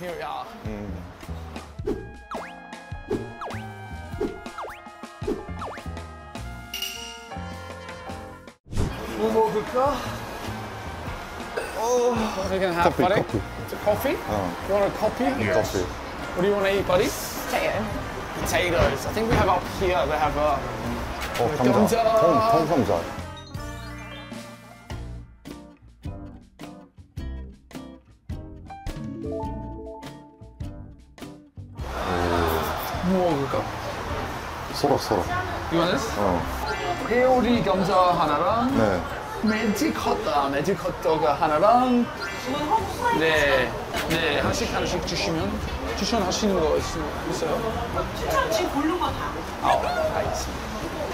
Here we are. 뭐 먹을까? What are you gonna have, Coffee, buddy? coffee. Coffee? You want a coffee? Coffee. What do you want to eat, buddy? Potato. Potatoes. I think we have up here. They have uh, 어, 감자. 감자. 통, 통감자. 소라, 소라. You want this? 어. 회오리 감자 하나랑 네. 매직 헛다 매직 헛도그 하나랑 네, 네 하나씩 하나씩 주시면 추천하시는 거 있, 있어요? 추천 지금 고른 거 다. 아, 알겠습니다.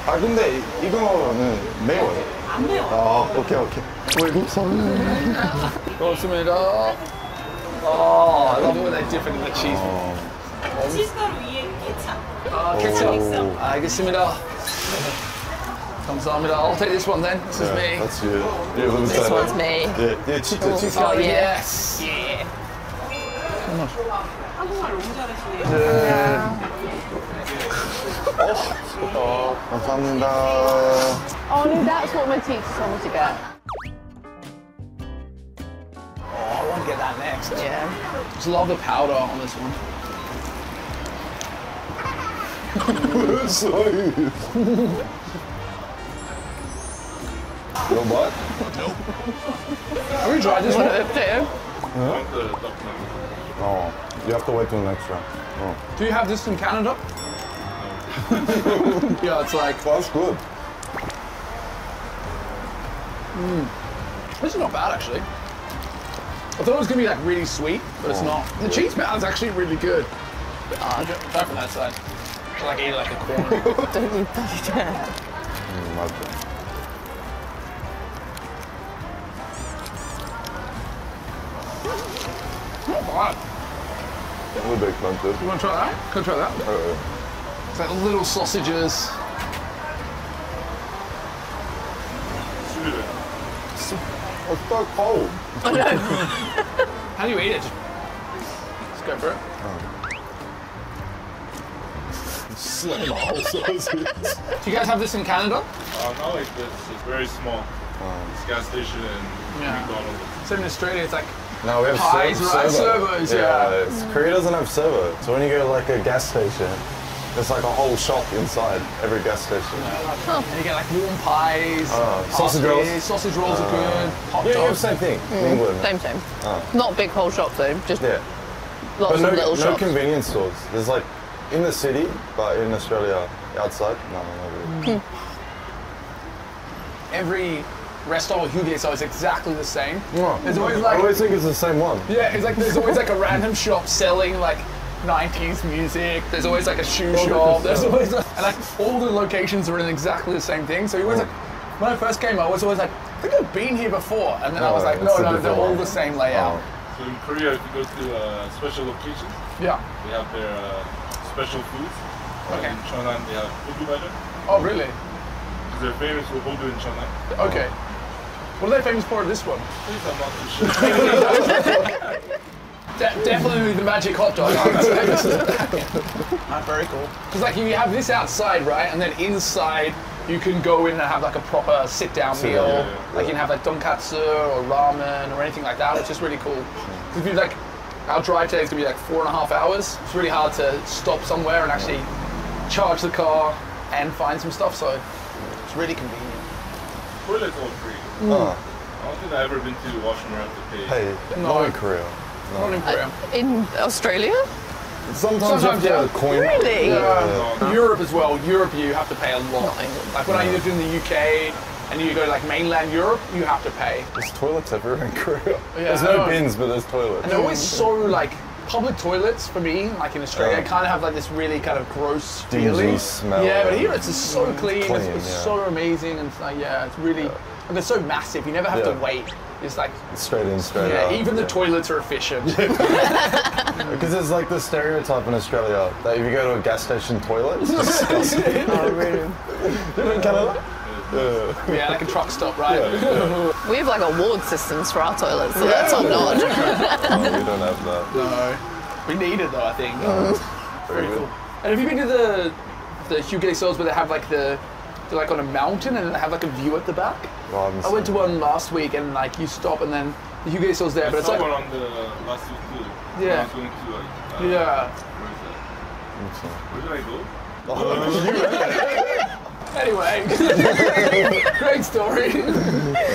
아, 근데 이- 이거는 매워요. 안 매워. 아, 오케이, 오케이. 외국산. 고맙습니다. Oh, I love when they dip it in the cheese. 치즈가루. 아, 케첩. 알겠습니다. 감사합니다. I'll take this one then. This is me. That's you. Yeah, look This at one's that. me. Yeah, yeah, 치즈, 치즈. Oh, yeah. yes. Yeah. 한국말 너무 잘하시네요. 감사합니다. Oh, no, that's what my teacher told me to get. Oh, I want to get that next. Yeah. Just love the powder on this one. Want what? Have we tried this one? Potato. Oh, you have to wait till the next round. Oh. Do you have this in Canada? yeah, it's like That's good. this is not bad actually. I thought it was gonna be like really sweet, but it's not. The cheese powder is actually really good. Ah, try from that side like I like a corn. Don't you touch that. don't. A little bit expensive. You want to try that? Can I try that? Uh. It's like little sausages. It's so cold. I know. How do you eat it? Let's go for it. Slam the whole. Do you guys have this in Canada? Um, uh, not like this. It's very small. Um, it's gas station and Yeah. McDonald's. So in Australia, it's like No, we have Pies, servo. right? servo. Servos, yeah. it's- Korea doesn't have servo. So when you go to like a gas station, there's like a whole shop inside every gas station. and you get like warm pies, Oh, sausage pasties, rolls. Sausage rolls are uh, good. Hot Yeah, you have the dogs. same thing in England. Same, same. Uh. Not big whole shops though, just Yeah. lots But no, of little no shops. convenience stores. There's like in the city, but in Australia, outside, no, no, no. Every restaurant with Hugo is exactly the same. no. There's always I always think it's the same one. yeah, it's like there's always like a random shop selling like 90s music. There's always like a shoe shop. There's always like, and like all the locations are in exactly the same thing. So you always like when I first came, I was always like, I think I've been here before, and then I was like, no, no, they're all the same layout. Oh. So in Korea, if you go to uh, special locations, Yeah. they have their uh, special foods. Like Okay. in Cheonan, they have Hodu Guaja. Oh, really? Because they're famous for Hodu in Cheonan. Okay. What are they famous for? This one? Please, I'm not too sure. De- definitely the magic hot dog. I would say. Ah, very cool. Because like you have this outside, right, and then inside you can go in and have like a proper sit-down Sit meal. down, yeah, yeah. Like you can have like tonkatsu or ramen or anything like that, which is really cool. If you like, our drive today is gonna be like four and a half hours. It's really hard to stop somewhere and actually charge the car and find some stuff. So it's really convenient. Toilet's all free. Oh, I don't think I've ever been to washroom where I have pay. hey, No. not in Korea. Not in Korea. Uh, in Australia? Sometimes, Sometimes, you have yeah. to coin. Really? Yeah. No, Europe as well. Europe, you have to pay a lot. Not England. Like when I lived in the UK and you go to like mainland Europe, you have to pay. There's toilets everywhere in Korea. Yeah, There's no bins, but there's toilets. And they're always so like public toilets for me, like in Australia, Yeah. kind of have like this really kind of gross Dingy feeling. smell. Yeah, but here it's just so clean. Clean, it's, it's yeah. so amazing, and it's like yeah, it's really. And they're so massive. You never have Yeah. to wait. It's like Straight in, straight yeah, out. even the yeah. toilets are efficient. Because it's like the stereotype in Australia that if you go to a gas station toilet, it's disgusting. Oh, really? in Canada? There's Yeah, like a truck stop, right? We have like award systems for our toilets, so that's top notch. Oh, we don't have that. No. We need it though, I think. Very good. cool. And have you been to the the Hugay Souls where they have like the they're like on a mountain and they have like a view at the back? No, I I went to seen one last week and like you stop and then the Hugay Souls there, I but it's like one on the last week too. Yeah. I was going to like. Uh, yeah. Where is that? Where did I go? Anyway, great story.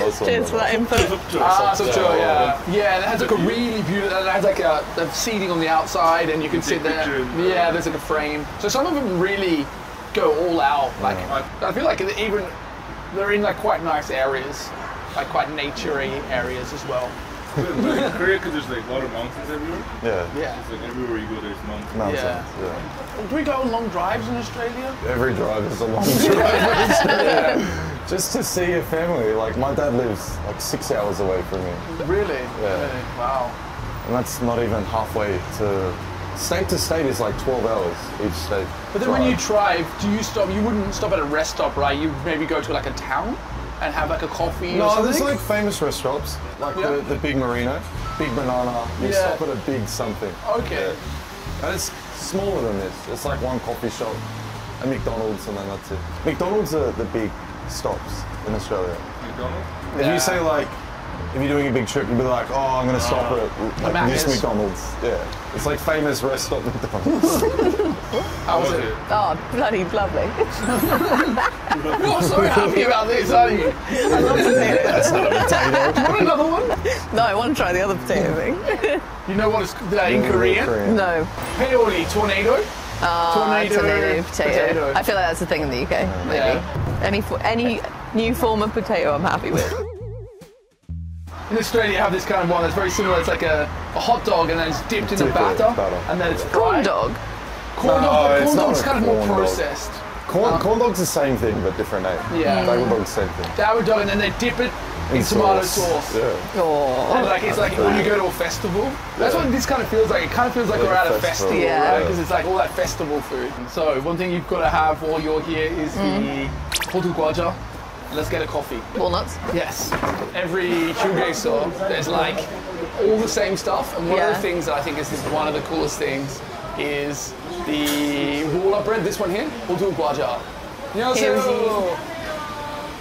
Also, Cheers for that input. Ah, so true, yeah. Yeah, and it has like a really beautiful, and it has like a, a seating on the outside, and you can sit there. pictures. Yeah, there's like a frame. So some of them really go all out. Like I feel like even they're in like quite nice areas, like quite naturey areas as well. But in Korea, 'cause there's like a lot of mountains everywhere. Yeah. Yeah. It's like everywhere you go, there's mountains. Mountains. Yeah. Yeah. Do we go on long drives in Australia? Every drive is a long drive. Just to see your family. Like my dad lives like six hours away from me, Really? Yeah. Really? Wow. and that's not even halfway to. State to state is like 12 hours each state. But then when you drive. drive, do you stop? You wouldn't stop at a rest stop, right? You maybe go to like a town and have like a coffee or No, something. there's like famous restaurants, like Yeah. the, the Big Merino, Big Banana. You Yeah. stop at a big something. Okay. Yeah. And it's smaller than this. It's like one coffee shop, a McDonald's, and then that's it. McDonald's are the big stops in Australia. McDonald's. If Yeah. you say like, if you're doing a big trip, you'd be like, oh, I'm gonna stop at like, Macca's. this McDonald's. Yeah, it's like famous rest stop McDonald's. How was it? Oh, bloody lovely. You're so happy about this, aren't you? I love potato. That's not a potato. Want another one? No, I want to try the other potato thing. You know what it's that in Korean? No. Peori, tornado. Uh, Tornado, tornado, potato. potato. I feel like that's a thing in the UK. Maybe Yeah. any any new form of potato, I'm happy with. In Australia, you have this kind of one that's very similar. It's like a, a hot dog and then it's dipped in a batter, batter. and then it's Corn dog. Corn No, dog, but it's corn not dog's a kind of more corn dog. processed. Corn, uh, corn dog's the same thing, but different name. Yeah. Hmm. Bagel dog's same thing. Sour dog, and then they dip it in, tomato sauce. Yeah. Oh. And like it's like when you go to a festival. That's what this kind of feels like. It kind of feels like Like we're at a festival, festival, Yeah. right? Because it's like all that festival food. So one thing you've got to have while you're here is hmm. the hotu guaja Let's get a coffee. Walnuts. Yes. Every Hyugeso, there's like all the same stuff. And one of Yeah. the things that I think is one of the coolest things is the roll-up bread. This one here, hotu guaja. 안녕하세요.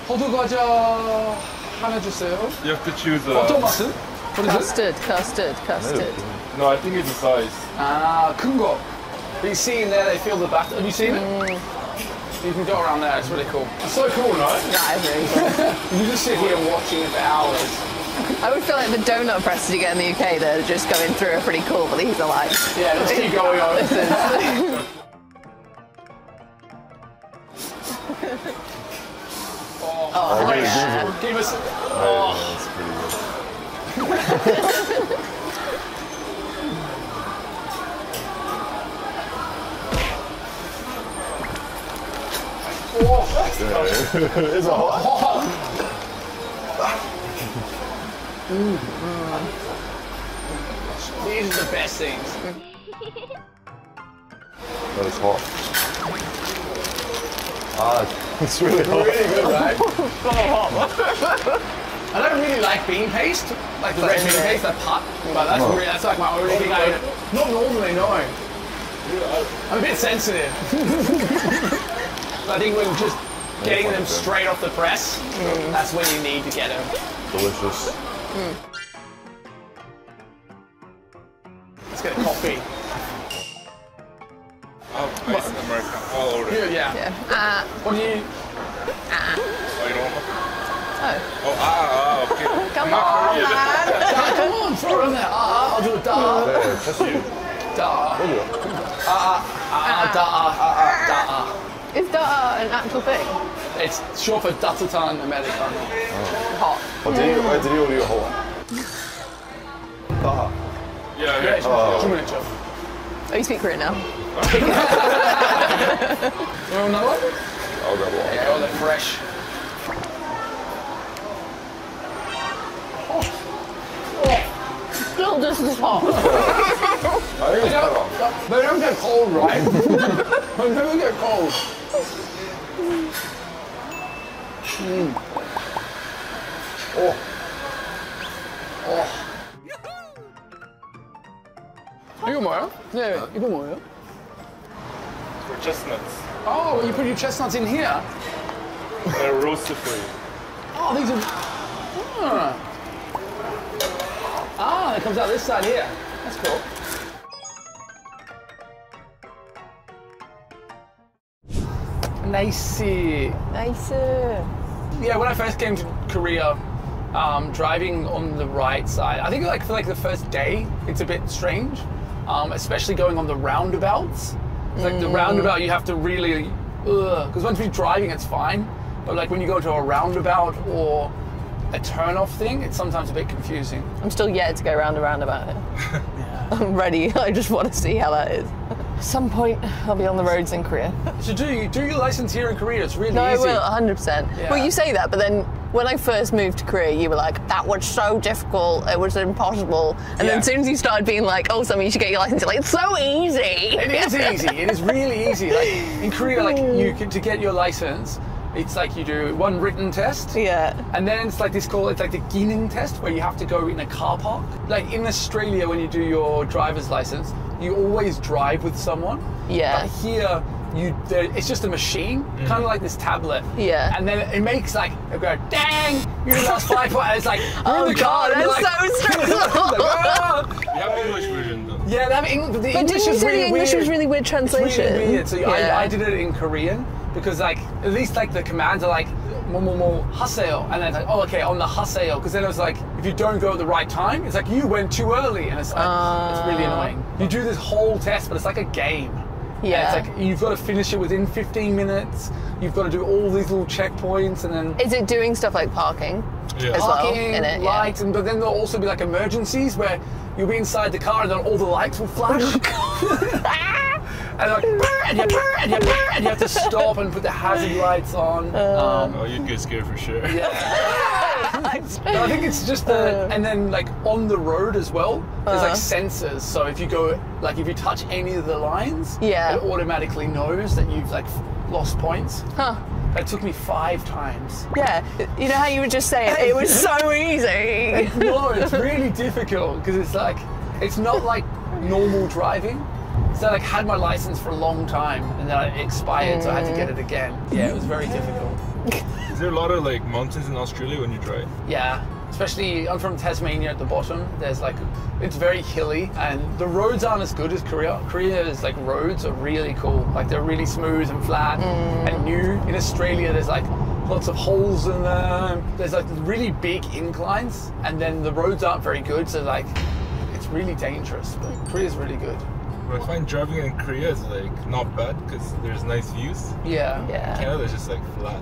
호두 과자 하나 주세요. You have to choose a. 어떤 맛은? What is it? Custard, custard, custard. No, I think it's the size. Ah, 큰 거. You see in there, they feel the batter. Have you seen it? You can go around there. It's really cool. It's so cool, right? That is really cool. You can just sit here watching it for hours. I would feel like the donut presses you get in the UK, they're just going through are pretty cool, but these are like, Yeah, let's keep going on. this is. Oh, Oh, fresh. yeah. Give us. Oh. That's pretty good. it's a hot. these are the best things. That is hot. Ah, it's really hot. Really good, right? so hot. I don't really like bean paste, like the red bean paste, that pot. But that's No. really, that's like my only thing I not normally no. I'm a bit sensitive. I think when just getting them straight off the press, that's when you need to get them. Delicious. Let's get a coffee. Oh, nice American. I'll order. Yeah, yeah. Yeah. Ah, What do you? Oh, you don't want oh, Oh, ah, ah, okay. come on, man. Ah, come on, throw it in there. Ah, I'll do a da, Yeah, just you. da, Look at ah, da, ah, da. Is that an actual thing? It's short for Datatan Americano. Hot. Oh, did you, wait, did you order your whole one? Ah, Yeah, Yeah, yeah. it's Oh. jumanjicho. Oh, you speak Korean now? You want another one? I'll grab one. Yeah, oh, they're fresh. Still just as hot. I think it's better. They don't get cold, right? they never get cold. Oh. Oh. 이거 뭐예요? 네, 이거 뭐예요? For chestnuts. Oh, you put your chestnuts in here. They're roasted for you. Oh, these are. Ah, ah it comes out this side here. That's cool. Nice. Nice. Yeah, when I first came to Korea, um, driving on the right side, I think like for like the first day, it's a bit strange, um, especially going on the roundabouts. It's like the roundabout, you have to really, because once you're driving, it's fine, but like when you go to a roundabout or a turn-off thing, it's sometimes a bit confusing. I'm still yet to go round and round about it. I'm ready. I just want to see how that is. Some point I'll be on the roads in Korea. So do you do your license here in Korea? It's really No, I will, 100%. Well, you say that, but then when I first moved to Korea, you were like, that was so difficult, it was impossible. And Yeah. then as soon as you started being like, oh, something, you should get your license, you're like, it's so easy. It is easy. It is really easy. Like in Korea, like you can, to get your license, it's like you do one written test. Yeah. And then it's like this call, it's like the Gining test where you have to go in a car park. Like in Australia, when you do your driver's license, you always drive with someone. Yeah. But here, you it's just a machine, kind of like this tablet. Yeah. And then it makes like it go dang. You lost five points. It's like Oh, in the. God, and you're that's like, so stressful. Like, "Ah." You have English version though. Yeah, that English, the But English didn't you is say really the English weird. was really weird It's translation? really weird. So Yeah. I, I did it in Korean because like at least like the commands are like more more more haseo and then it's like oh okay on the haseo because then it was like if you don't go at the right time it's like you went too early. And it's like uh, it's really ah. annoying. You do this whole test but it's like a game. Yeah and it's like you've got to finish it within 15 minutes. You've got to do all these little checkpoints and then is it doing stuff like parking yeah. as parking, well it, lights and but then there'll also be like emergencies where you'll be inside the car and then all the lights will flash. Oh, and like, "Brr," and you brr, and you brr, and you have to stop and put the hazard lights on. Uh, um, Oh, you'd get scared for sure. but I think it's just the, uh. and then like on the road as well, there's like uh. sensors. So if you go, like if you touch any of the lines, Yeah. it automatically knows that you've like lost points. Huh. That took me five times. Yeah. You know how you were just saying it was so easy. no, it's really difficult because it's like it's not like normal driving. So I like had my license for a long time and then it expired, so I had to get mm. it again. Yeah, it was very difficult. Is there a lot of like mountains in Australia when you drive? Yeah, especially I'm from Tasmania at the bottom. There's like it's very hilly and the roads aren't as good as Korea. Korea's like roads are really cool. Like they're really smooth and flat and mm. new. In Australia there's like lots of holes in them. There's like really big inclines and then the roads aren't very good so like it's really dangerous. But Korea's really good. But I find driving in Korea is like not bad because there's nice views. Yeah. Yeah. Canada's just like flat.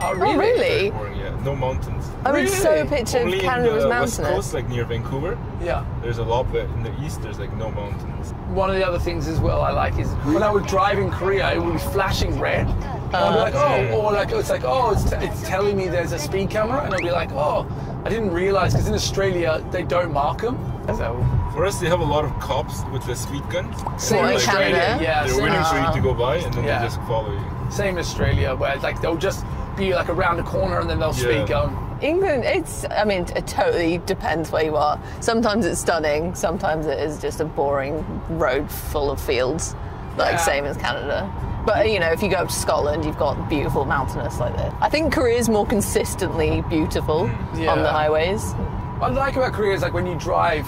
Oh really? Oh, really? really? Boring, yeah. No mountains. I would so Really? picture Only Canada in was the west mountainous. coast, like near Vancouver, Yeah. there's a lot, but in the east there's like no mountains. One of the other things as well I like is when I would drive in Korea, it would be flashing red. And I'd be like, oh, or like it's like, oh, it's, it's telling me there's a speed camera, and I'd be like, oh, I didn't realize because in Australia they don't mark them. So For us, they have a lot of cops with the speed guns. same What, in Australia, Canada? yeah, They're waiting for you to go by and then Yeah. they just follow you. same Australia where like they'll just be like around the corner and then they'll speak Yeah. um, England, it's, I mean, it totally depends where you are. Sometimes it's stunning, sometimes it is just a boring road full of fields, like Yeah. same as Canada. But you know, if you go up to Scotland, you've got beautiful mountainous like this. I think Korea is more consistently beautiful Mm. on the highways. What I like about Korea is like when you drive,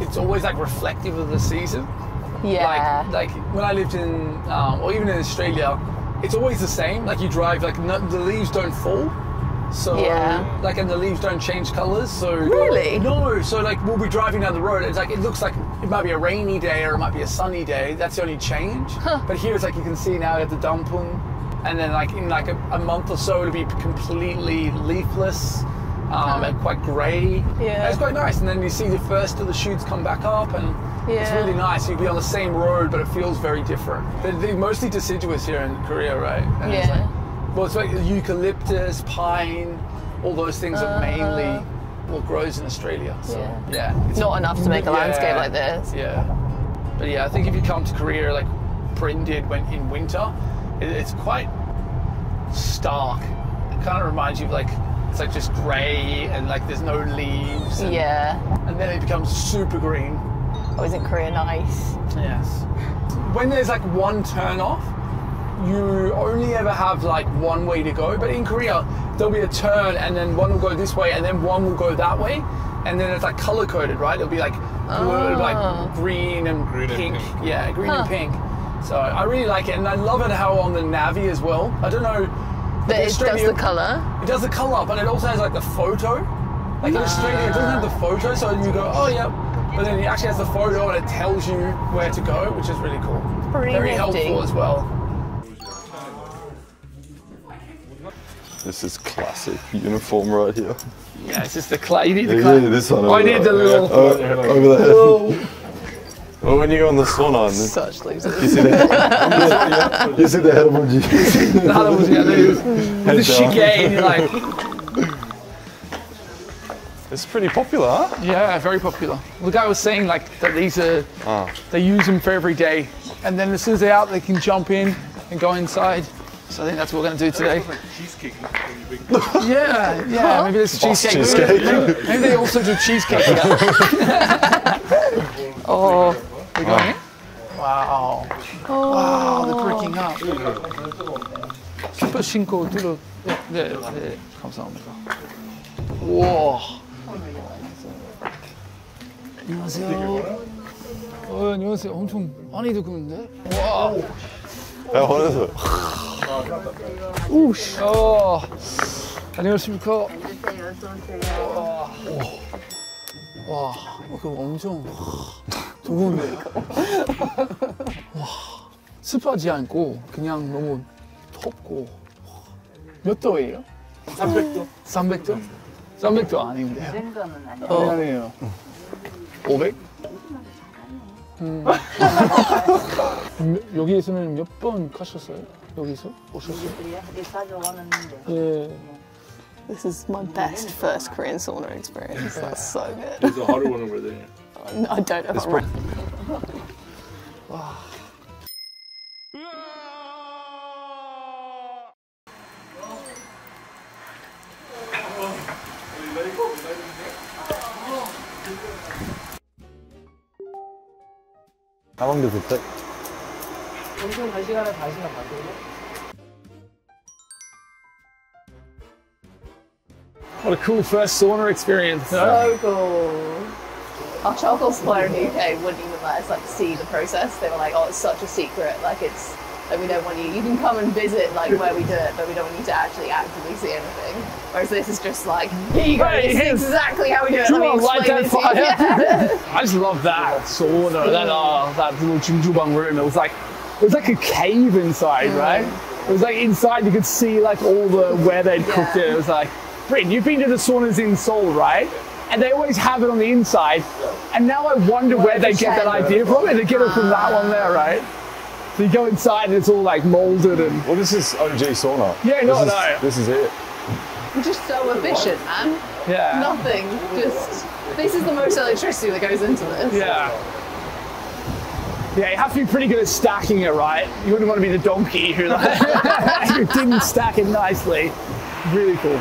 it's always like reflective of the season. Yeah. Like, like when I lived in, um, or even in Australia, it's always the same. Like you drive, like no, the leaves don't fall. So, Yeah. like, and the leaves don't change colors. So, Really? No. So, like, we'll be driving down the road. It's like it looks like it might be a rainy day or it might be a sunny day. That's the only change. But here it's like you can see now at the Danpung, and then like in like a, a month or so it'll be completely leafless. Um, and quite grey. Yeah. It's quite nice. And then you see the first of the shoots come back up, and it's really nice. You'd be on the same road, but it feels very different. They're, they're mostly deciduous here in Korea, right? And it's Yeah. like- well, it's like eucalyptus, pine, all those things are mainly what grows in Australia. So Yeah. yeah, it's Not enough to make a yeah, landscape like this. Yeah, but yeah, I think if you come to Korea like Bryn did when in winter, it, it's quite stark It kind of reminds you of like it's like just grey and like there's no leaves. And, Yeah. and then it becomes super green. Oh, isn't Korea nice? Yes. When there's like one turn off, you only ever have like one way to go. But in Korea, there'll be a turn and then one will go this way and then one will go that way. And then it's like color coded, right? It'll be like blue, Oh. like green and Green and pink. pink. Yeah, green and pink. So I really like it, and I love it how on the Navi as well. I don't know. That it does the colour. It does the color, but it also has like the photo. Like in Australia, it doesn't have the photo, so you go, oh yeah. But then it actually has the photo and it tells you where to go, which is really cool. Pretty Very nifty. helpful as well. This is classic uniform right here. Yeah, it's just the clay. You need the Yeah, yeah, this one I need the there. little. Oh, over there. Little Well, when you go in the sauna, and Such you losers. see the you see the head of that was yeah, with the Head down. shige, and you're like, It's pretty popular, huh? yeah, very popular. The guy was saying like that these are, Ah. they use them for every day, and then as soon as they're out, they can jump in and go inside. So I think that's what we're going to do today. Cheesecake. Yeah, yeah. Maybe there's Boss cheesecake. cheesecake. Maybe, maybe they also do cheesecake. oh, we're going in? Wow. Wow, they're breaking up. 슈퍼 신고 뚫어. 네, 네, 네, 감사합니다. 우와. 안녕하세요. 어, 안녕하세요. 엄청 많이 듣는데? 와. 야, 원해서. 우씨. 어. 안녕하십니까. 와, 와, 그거 엄청 좋은데. 와, 습하지 않고 그냥 너무 덥고. 몇 도예요? 300도. 300도? 300도 아닌데요. 어. 아니에요. 500? 음. 몇- 여기에서는 몇 번 가셨어요? 여기서 오셨어요? 예. This is my best first Korean sauna experience. That's so good. There's a hotter one over there. I don't know if I'm. How long does it take? What a cool first sauna experience. So cool. Our charcoal supplier in the UK wouldn't even let us like see the process. They were like, "Oh, it's such a secret. Like it's like we don't want you. You can come and visit like where we do it, but we don't want you to actually actively see anything." Whereas this is just like, "Here you go. Right, This is exactly how we do it." Let me wanna light explain that it to you." fire? Yeah. I just love that sauna, that uh, that little jjimjilbang room. It was like it was like a cave inside, right? It was like inside you could see like all the where they'd cooked it. It was like, Bryn, you've been to the saunas in Seoul, right? And they always have it on the inside. And now I wonder where they get that idea from. And they get it from that one there, right? So you go inside and it's all like molded and Well, this is OG sauna. Yeah, no, this is, no. This is it. We're just so efficient, man. yeah. Nothing. Just this is the most electricity that goes into this. Yeah. Yeah, you have to be pretty good at stacking it, right? You wouldn't want to be the donkey who, like, who didn't stack it nicely. Really cool.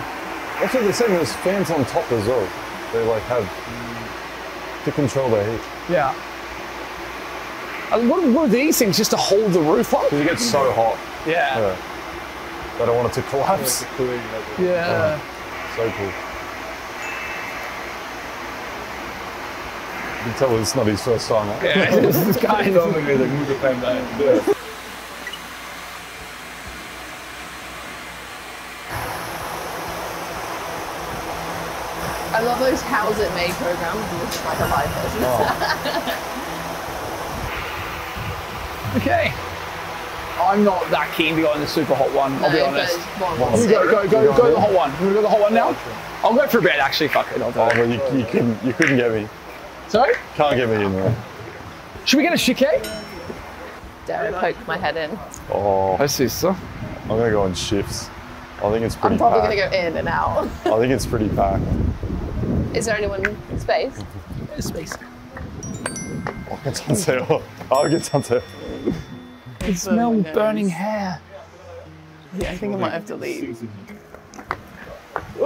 Also, they're saying there's fans on top as well. They like have to control the heat. Yeah. And what, what are these things just to hold the roof up? Because it gets so hot. Yeah. Yeah. They don't want it to collapse. Yeah. Oh, so cool. You can tell it's not his first time. Huh? Yeah, this guy is kind of. I love those how's it made programs, which is like a live version. Oh. Okay. I'm not that keen to go on the super hot one, I'll be honest. but one One. wants We to. go, go, go, go the hot one. You want to go the hot one now? I'll go for a bit, actually. Fuck it, I'll do Oh, it. but you, you couldn't you couldn't get me. Sorry? Can't get me in there. Should we get a sikhye? Dare I poke my head in? Oh, I see, so. I'm gonna go on shifts. I think it's pretty I'm probably packed. gonna go in and out. I think it's pretty packed. Is there anyone in space? Space. 어, 괜찮으세요? 아, 괜찮으세요? I smell burning hair. Yeah, I think I might have to leave.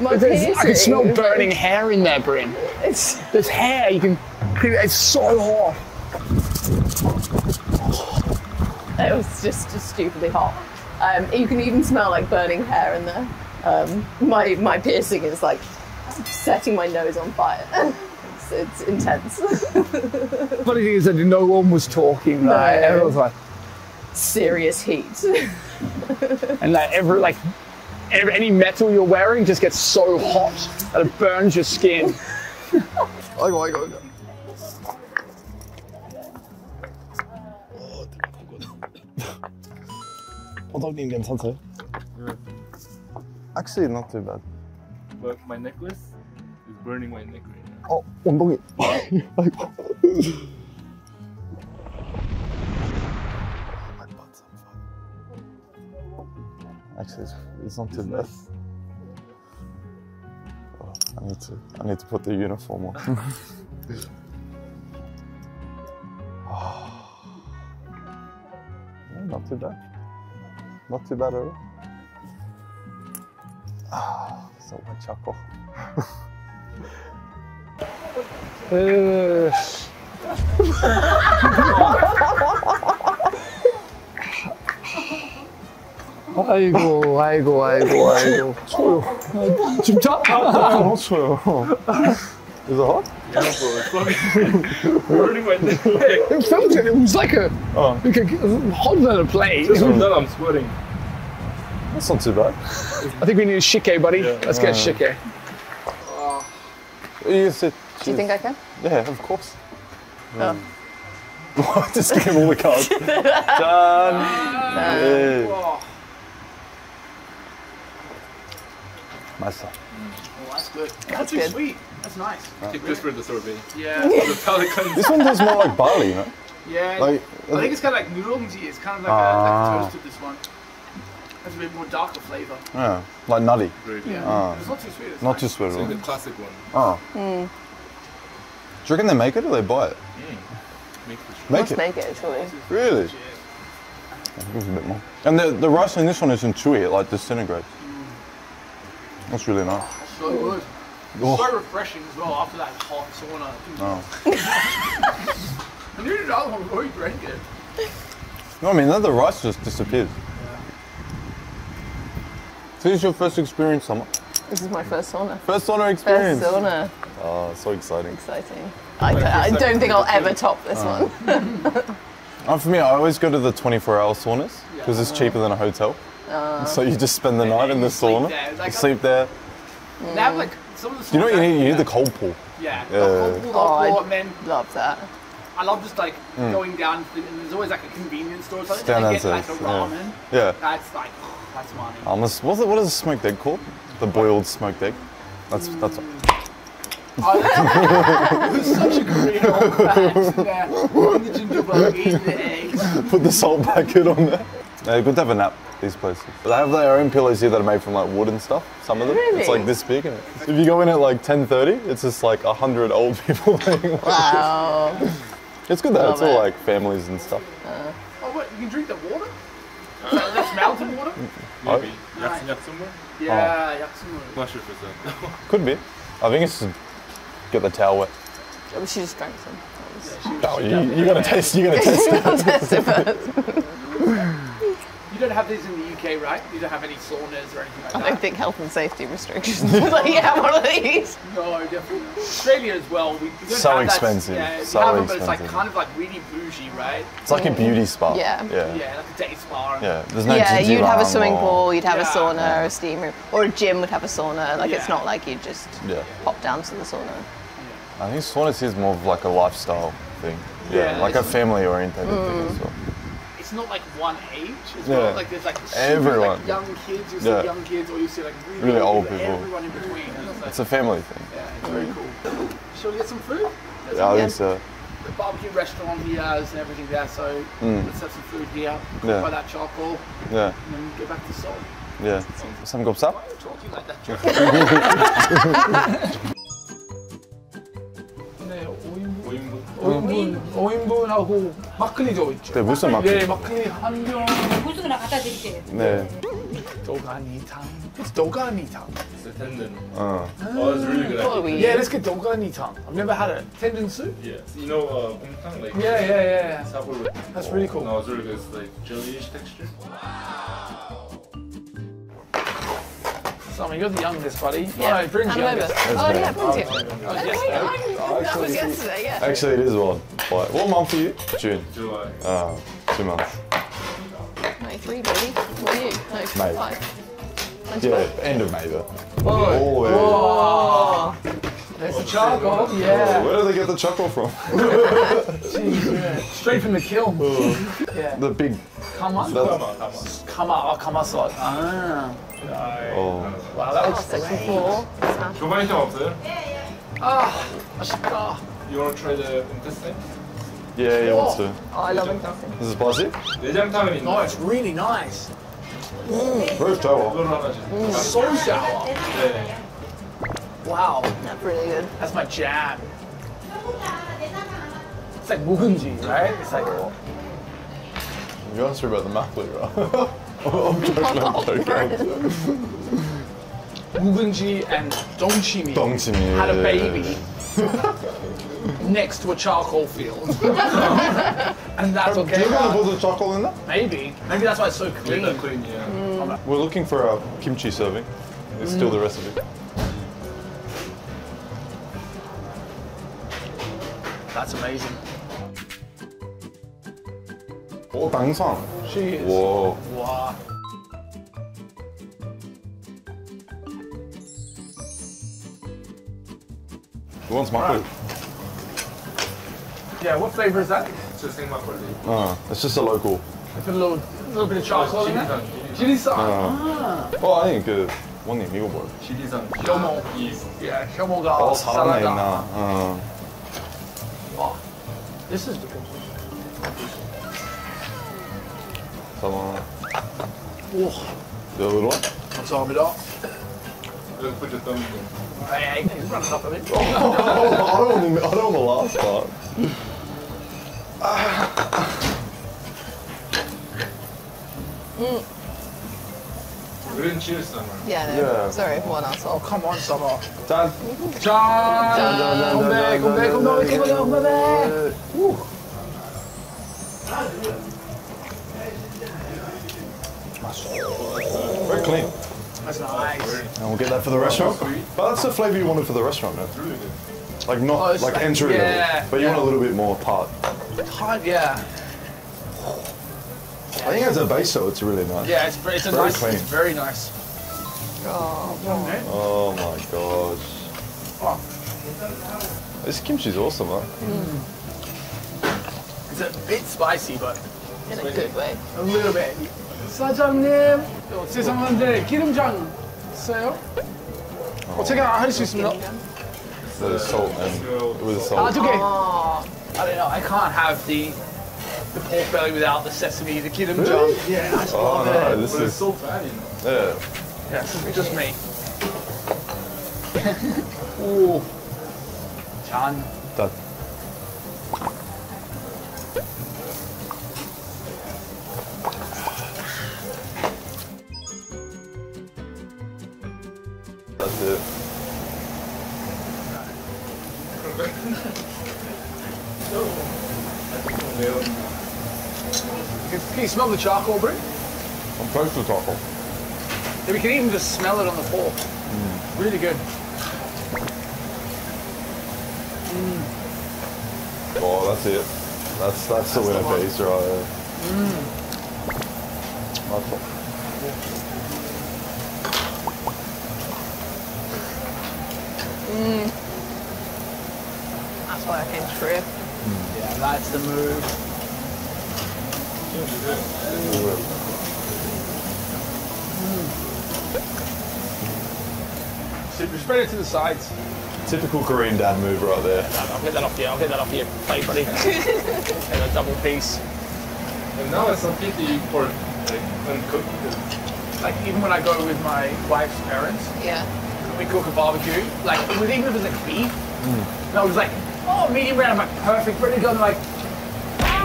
My There's, I can smell piercing- burning hair in there, Bryn. It's, There's hair. You can. It's so hot. It was just, just stupidly hot. Um, you can even smell like burning hair in there. Um, my my piercing is like setting my nose on fire. it's, it's, intense. Funny thing is that no one was talking. Right? No. Everyone was like serious heat. and like every like every, any metal you're wearing just gets so hot that it burns your skin. oh my god. 아이고 아이고. 호덕님 괜찮으세요? Actually, not too bad. But my necklace is burning my neck right now. 어, 엉덩이. 아이고. My butt's on fire. Actually, it's, it's not too It's bad. nice. Oh, I need to. I need to put the uniform on. Yeah, not too bad. Not too bad at all. Ah, so much chuckle. Uh, 아이고, 아이고, 아이고, 아이고. 추워요. 아, 진짜? 너무 추워요. Is it hot? Yeah, bro, it's fucking burning my neck. It felt it. It was like a, Oh, like a hotter than a plane. Just from that, I'm sweating. that's not too bad. I think we need a sikhye, buddy. Yeah. Let's get a uh. sikhye. You can sit. Do you think I can? Yeah, of course. Oh. Um. Just give him all the cards. Done. Yeah. Oh, 맛 있어. that's good. That's good. sweet. That's nice. Take this for the sorbet. Yeah. The palate. This one tastes more like barley, you know? yeah. Like, I think it's kind of like noodlesy. It's kind of like, Ah. a, like a toasted, this one. Has a bit more darker flavour. yeah, like nutty. Great. Yeah. Ah. It's not too sweet. It's Not nice. too sweet It's at like the classic one. Oh. Do you reckon they make it or they buy it? Make the. Make Let's it. make it, surely. Really? I think it's a bit more. And the, the rice in this one isn't chewy, it like disintegrates. That's really nice. So good. Oh. So refreshing as well after that hot sauna. Oh. I needed another one before you drank it. No, I mean, then the rice just disappears. So this is your first experience, summer? This is my first sauna. First sauna experience? First experience. sauna. Oh, so exciting. Exciting. I, don't- I don't think I'll ever top this ah. one. Um, for me, I always go to the 24-hour saunas because it's cheaper than a hotel. Ah. so you just spend the night in the you sleep sauna. there. Like you sleep there. They have like some of the. You know what you need? You need the cold pool. Yeah. Yeah. The whole pool, Oh, I- hot and then Love that. I love just like going down. And there's always like a convenience store or something. Down and they get like a ramen. Yeah. That's like that's money. Um, what's it, what is a smoked egg called? The boiled smoked egg. That's that's. Oh, that- it was such a great old fat. Yeah. The gingerbread, eating the eggs. Put the salt packet on there. Yeah, good to have a nap. These places. They have their own pillows here that are made from like wood and stuff. Some of them. It's like this big. And if you go in at like 10:30, it's just like a hundred old people. laying. Wow. it's good though. It's all it. like families and stuff. Uh. Oh, what? You can drink the water? Uh, that- That's mountain water? Maybe. Right. Yaks- Yatsumur? Yeah, oh. Yatsuma. Not sure if it's that. Could be. I think it's just get the towel wet. Oh, she just drank some. Oh, you, you gotta taste. You gotta taste it. I'll test it first. You don't have these in the UK, right? You don't have any saunas or anything like I that. I don't think health and safety restrictions like yeah, one of these. No, definitely. not. Australia as well. We, we don't So have that- expensive, Yeah, we so have them, but it's like expensive. kind of like really bougie, right? It's like a beauty spa. Yeah. Yeah. Yeah, like a day spa. Yeah, There's no yeah, you'd have a swimming or- pool, you'd have Yeah. a sauna, a steam room, or a gym would have a sauna. Like it's not like you just Yeah. pop down to the sauna. I think saunas is more of like a lifestyle thing. Yeah, Yeah, like a family oriented Mm. thing as well. It's not like one age. It's Yeah. not like there's like Everyone. like young kids. You see Yeah. young kids, or you see like really, Really old people. Everyone in between. It's like, It's a family thing. yeah, it's very cool. Shall we get some food? There's Yeah, I think so. the barbecue restaurant here and everything there. So let's have some food here. Mm. Yeah. Buy that charcoal, Yeah, and then get back to Seoul. yeah. Some gobsap? Why are you talking like that? 네, 5인분. 5인분. 5인분, 5인분하고 마클리도 있죠. 네, 무슨 마클리? 네, 마클리 한 병. 고수나 갖다 드릴게요. 네. 도가니탕. It's 도가니탕. It's the tendon. 어. Oh, it's really good. We? Yeah, let's get doga니탕. I've never had it. Tendon soup? Yeah. You know, uh, 곰탕, like. Yeah, yeah, yeah. That's really cool. No, it's really good. It's like jelly-ish texture. Simon, you're the youngest, buddy. Yeah. Oh, Bryn's Hand them over. youngest. Oh, good. yeah, Bryn's here. Oh. That was yesterday, yeah. Actually, it is one. What, what month are you? June. July. Uh, two months. 93, baby. What are you? No, May. 5. Yeah, end of May though. Oh, Oh, yeah. That's the charcoal, yeah. Where do they get the charcoal from? Jeez. Straight from the kiln. Oh. yeah. The big. Come on. Come on. Kama. Kama. Oh, kama slot. Ah. Oh. Wow, that looks sexy. Go back up there. Ah, I should go. You want to try the intestine? Yeah, yeah, I want to. Oh, I love intestine. Is it spicy? Oh, no, it's really nice. Mm. Very sour. Mm. So sour. Yeah. Wow, That's really good. that's my jam. It's like 묵은지, right? It's like You asked me about the makgeolli, right? I'm joking, I'm joking. 묵은지 and dongchimi Dongchimi, had a yeah, baby next to a charcoal field. and that's Do okay. you want to put the chocolate in there? Maybe. Maybe that's why it's so Clean, clean. clean, yeah. We're looking for our kimchi serving. It's still the recipe. That's amazing. Oh, 당상. She is. Whoa. Wow. Who wants makgeolli? Yeah, what flavor is that? 저 생막걸리. Uh, it's just a local. Put a little, little bit of charcoal in there. 지리산. Chili sauce. 어, 아니, 그, 원님, 이거 뭐야? 지리산. 효모. 이 Yeah, 혐오가 어, 살아나 this is the one. Come on. Oh. The little one? I'll top it off. Put your thumb in. Hey, hey, he's running up of me. Oh, I don't, I don't want the last part. mm. Green cheese summer. Yeah, no. Yeah. Sorry, one asshole. Oh, come on, summer. Done. Done. Come back, come back, come back, come back, come back. Very clean. That's nice. And we'll get that for the restaurant. But that's the flavour you wanted for the restaurant, man. Like not oh, like entry yeah, level, but you yeah. want a little bit more part. Hard, yeah. I think as a base though, it's really nice. Yeah, it's, it's a Very nice, clean. it's very nice. Oh, Oh my gosh. Oh, This kimchi's awesome, huh? it's a bit spicy, but in a good way. a little bit. 사장님, 죄송한데 기름장 있어요? 어, 제가 할 수 있습니다. The salt and with the 아, salt. 두 개. Oh, I don't know. I can't have the the pork belly without the sesame, the kirimjang. Yeah, I just Oh love no, it. this But it's is so fatty, no? yeah. Yeah, it's oh, just me. Ooh. Chan. That. That's it. 매운. Can, can you smell the charcoal, Brie? I'm close to taco. Yeah, we can even just smell it on the pork. Mm. Really good. Mm. Oh, that's it. That's that's the winner one. piece right there. Mm. That's all. that's why I came to Korea. Yeah, that's the move. So we spread it to the sides. Typical Korean dad move right there. I'll get that off you. I'll get that off your plate, buddy. and a double piece. And now it's okay to eat pork, like uncooked. Like even when I go with my wife's parents, Yeah. we cook a barbecue, like with even if it's like beef, no, was like oh, medium rare. I'm like, perfect, ready to go. And they're like,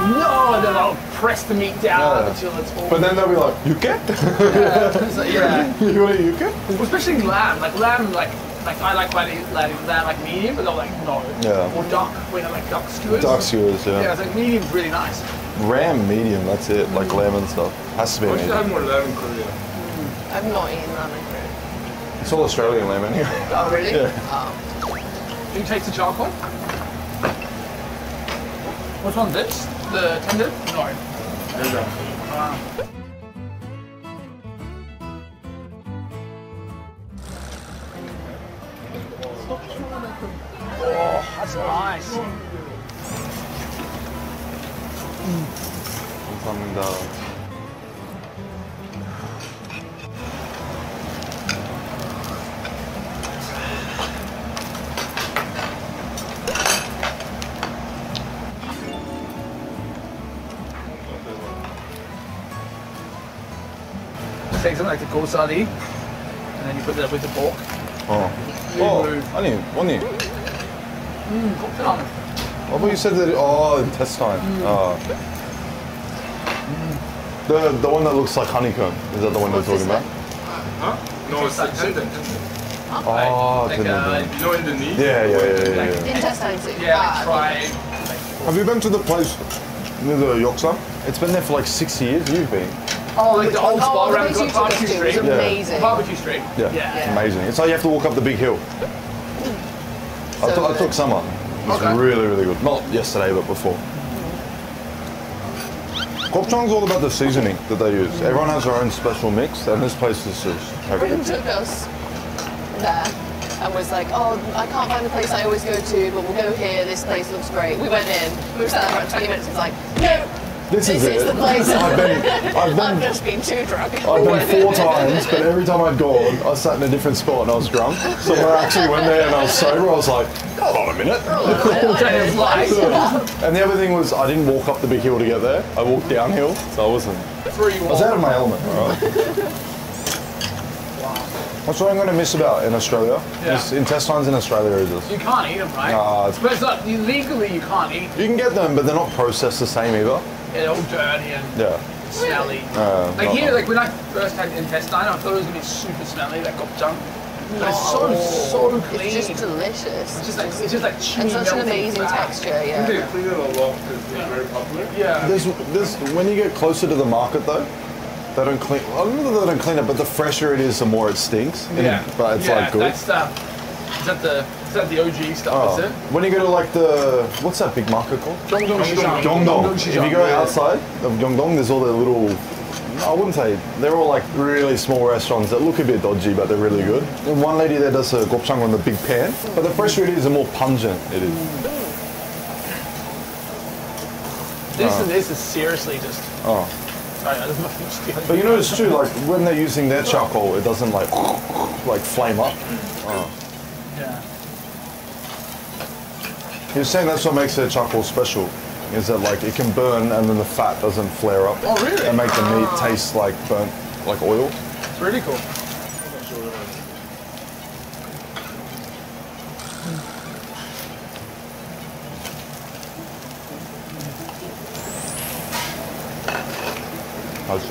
no, and then I'll press the meat down Yeah. until it's all. But then they'll be like, you get? It's like, yeah. you want you get? Well, especially lamb. Like lamb, like like I like quite lamb, lamb like medium, but they're like no. Yeah. Or duck, when I like duck skewers. Dark skewers, yeah. Yeah, it's like medium's really nice. Ram, medium, that's it. Like mm. lamb and stuff. Has to be We should have medium. more lamb in Korea. Mm. I've not eaten lamb in Korea. It's all Australian lamb anyway. Oh, really? Yeah. Oh. Do you taste the charcoal? Which one? This? The tender? No. There you ah. something like the gosari, and then you put that with the pork. 어. 어, 아니, 언니. 곱창. Oh, but you said that, oh, intestine. Oh. The, the one that looks like honeycomb. Is that the one you're What's this talking about? Huh? No, it's like tendon. Oh, Like, tendon, uh, tendon. You know, in the knee? Yeah, yeah, yeah, yeah, yeah. Intestine soup. Yeah, Ah, like try. Have you been to the place near the Yoksam? It's been there for like six years. You've been. Oh, like the old Oh, spot around the barbecue to street. was Yeah. amazing. Barbecue street. Yeah, Yeah. it's amazing. It's like you have to walk up the big hill. I, took- I good. took uh, summer. It was Okay. really, really good. Not yesterday, but before. Gopchang's all about the seasoning that they use. Everyone has their own special mix, and this place is just Friend everything. took us there and was like, oh, I can't find the place I always go to, but we'll go here. This place looks great. We went in. We were sat there for about 20 minutes. and was like, no, This this is is it. the place. I've been, I've I've been, just been too drunk. I've been four times, but every time I'd gone, I sat in a different spot and I was drunk. So when I actually went there and I was sober, I was like, hold on a minute. Okay, it's like And the other thing was, I didn't walk up the big hill to get there. I walked downhill, so I wasn't. three I was out of my element, alright? That's what I'm going to miss about in Australia. Yeah. Is intestines in Australia is just. You can't eat them, right? Nah, it's- but it's not legally. You can't eat. them. You can get them, but they're not processed the same either. They're all dirty and Yeah. smelly. Uh, like not- here, like when I first had intestine, I thought it was gonna be super smelly, like gopchang. But it's so so clean. It's just delicious. It's just like it's just like chewy, and such an amazing fat. texture, I think they yeah. clean it a lot because it's very popular. Yeah. There's, there's, when you get closer to the market though, they don't clean. I don't know that they don't clean it, but the fresher it is, the more it stinks. And- Yeah. But it's yeah, like good. That's the, is that the is that the OG stuff? Oh. Is it? When you go to like the what's that big market called? Gyeongdong Shijang. Gyeongdong. If you go outside of Gyeongdong, there's all the little. I wouldn't say they're all like really small restaurants that look a bit dodgy, but they're really good. And one lady there does a gopchang on the big pan, but the fresher is the more pungent it is. This and ah. this is seriously just. Oh. Sorry, I just must be stealing. But you notice too, like when they're using their charcoal, it doesn't like like flame up. Mm. Yeah. You're saying that's what makes their charcoal special, is that like it can burn and then the fat doesn't flare up. Oh really? And make the meat ah. taste like burnt, like oil. It's really cool. How's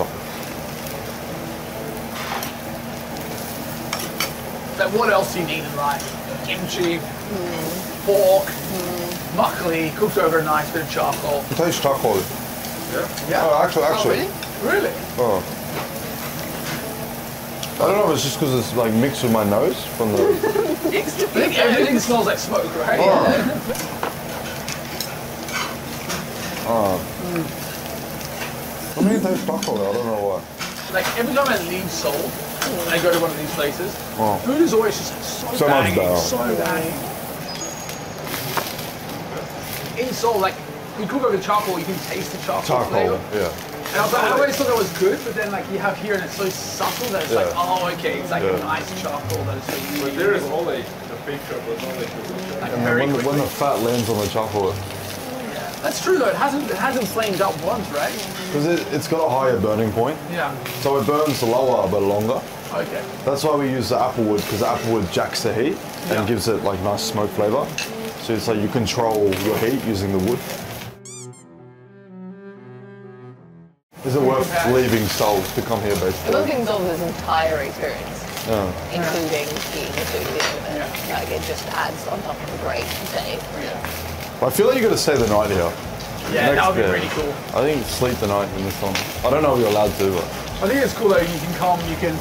Like what else you need in life? Kimchi. Mm pork, makgeolli, cooked over a nice bit of charcoal. It tastes charcoal. Yeah. Oh, yeah. Oh, actually, actually. Oh, really? Oh. I don't know if it's just because it's like mixed with my nose from the. I think everything smells like smoke, right? Oh. oh. I mean, it tastes charcoal. I don't know why. Like every time I leave Seoul and I go to one of these places, Oh. food is always just so, So much better. so banging. In Seoul, like you cook over charcoal, you can taste the charcoal, Charcoal, flavor. yeah. And I, was like, I always thought that was good, but then like you have here and it's so subtle that it's like, oh okay, it's like Yeah. a nice charcoal that is so But there is only the fake chocolate, not like the real. Like And then when, when the fat lands on the charcoal, That's true though. It hasn't it hasn't flamed up once, right? because it, it's got a higher burning point, Yeah. so it burns lower but longer. Okay. That's why we use the applewood because the applewood jacks the heat Yeah. and gives it like nice smoke flavor. So So it's like you control your heat using the wood. Is it worth leaving Seoul to come here The basically? bookings of this entire experience, Yeah. including eating the food in it. Like it just adds on top of a great day. I feel like you got to stay the night here. Yeah, Next that would be bit. really cool. I think sleep the night in this one. I don't know if you're allowed to, but I think it's cool though. You can come, you can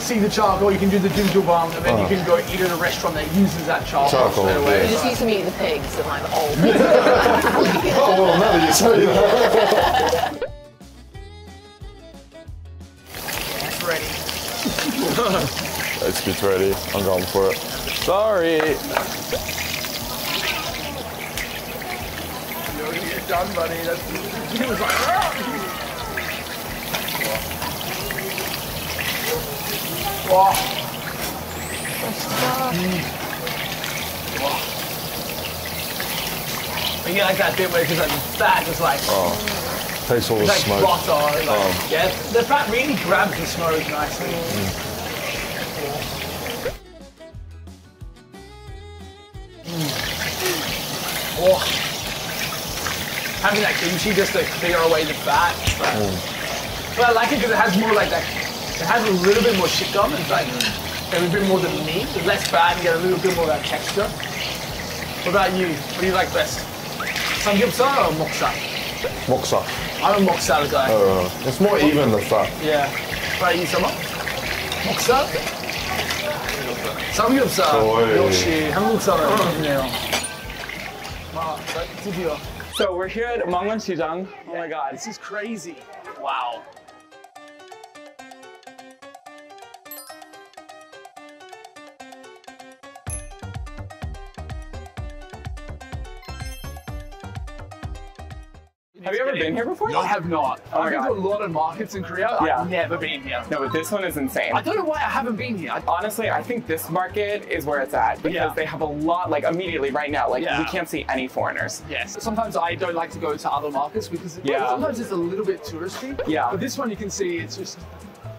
see the charcoal, you can do the jjimjilbang, and then you Uh. can go eat at a restaurant that uses that charcoal, Charcoal, straight away. We yeah. just need to meet the pigs and like the old people. oh well, now that you say that. It's ready. It's good ready. I'm going for it. Sorry. You're gonna get done, buddy. That's, he was like, "Ah." Wow. You get like that bit where it's just like the fat just like Oh, tastes all the it's like smoke. butter. Like, Oh. Yeah, the fat really grabs the smoke nicely. Mm. Oh. Having that kimchi just to clear away the fat. But, but I like it because it has more like that. It has a little bit more shikam. It's like maybe a bit more than meat. It's less fat and you get a little bit more of that texture. What about you? What do you like best? Samgyeopsal or moksa? Moksa. I'm a moksa guy. Uh, it's more even the fat. Yeah. What about you, Summer? 목살? 삼겹살. 어이. 역시 한국 사람이네요. 와, 나 드디어. So we're here at Mangwon Sijang. Oh my god. This is crazy. Wow. Have you ever been here before? No. I have not. Oh I've been to a lot of markets in Korea. Yeah. I've never been here. No, but this one is insane. I don't know why I haven't been here. I- Honestly, I think this market is where it's at because Yeah. they have a lot, like immediately right now, like Yeah. we can't see any foreigners. Yes. Sometimes I don't like to go to other markets because Yeah. sometimes it's a little bit touristy. Yeah. But this one you can see it's just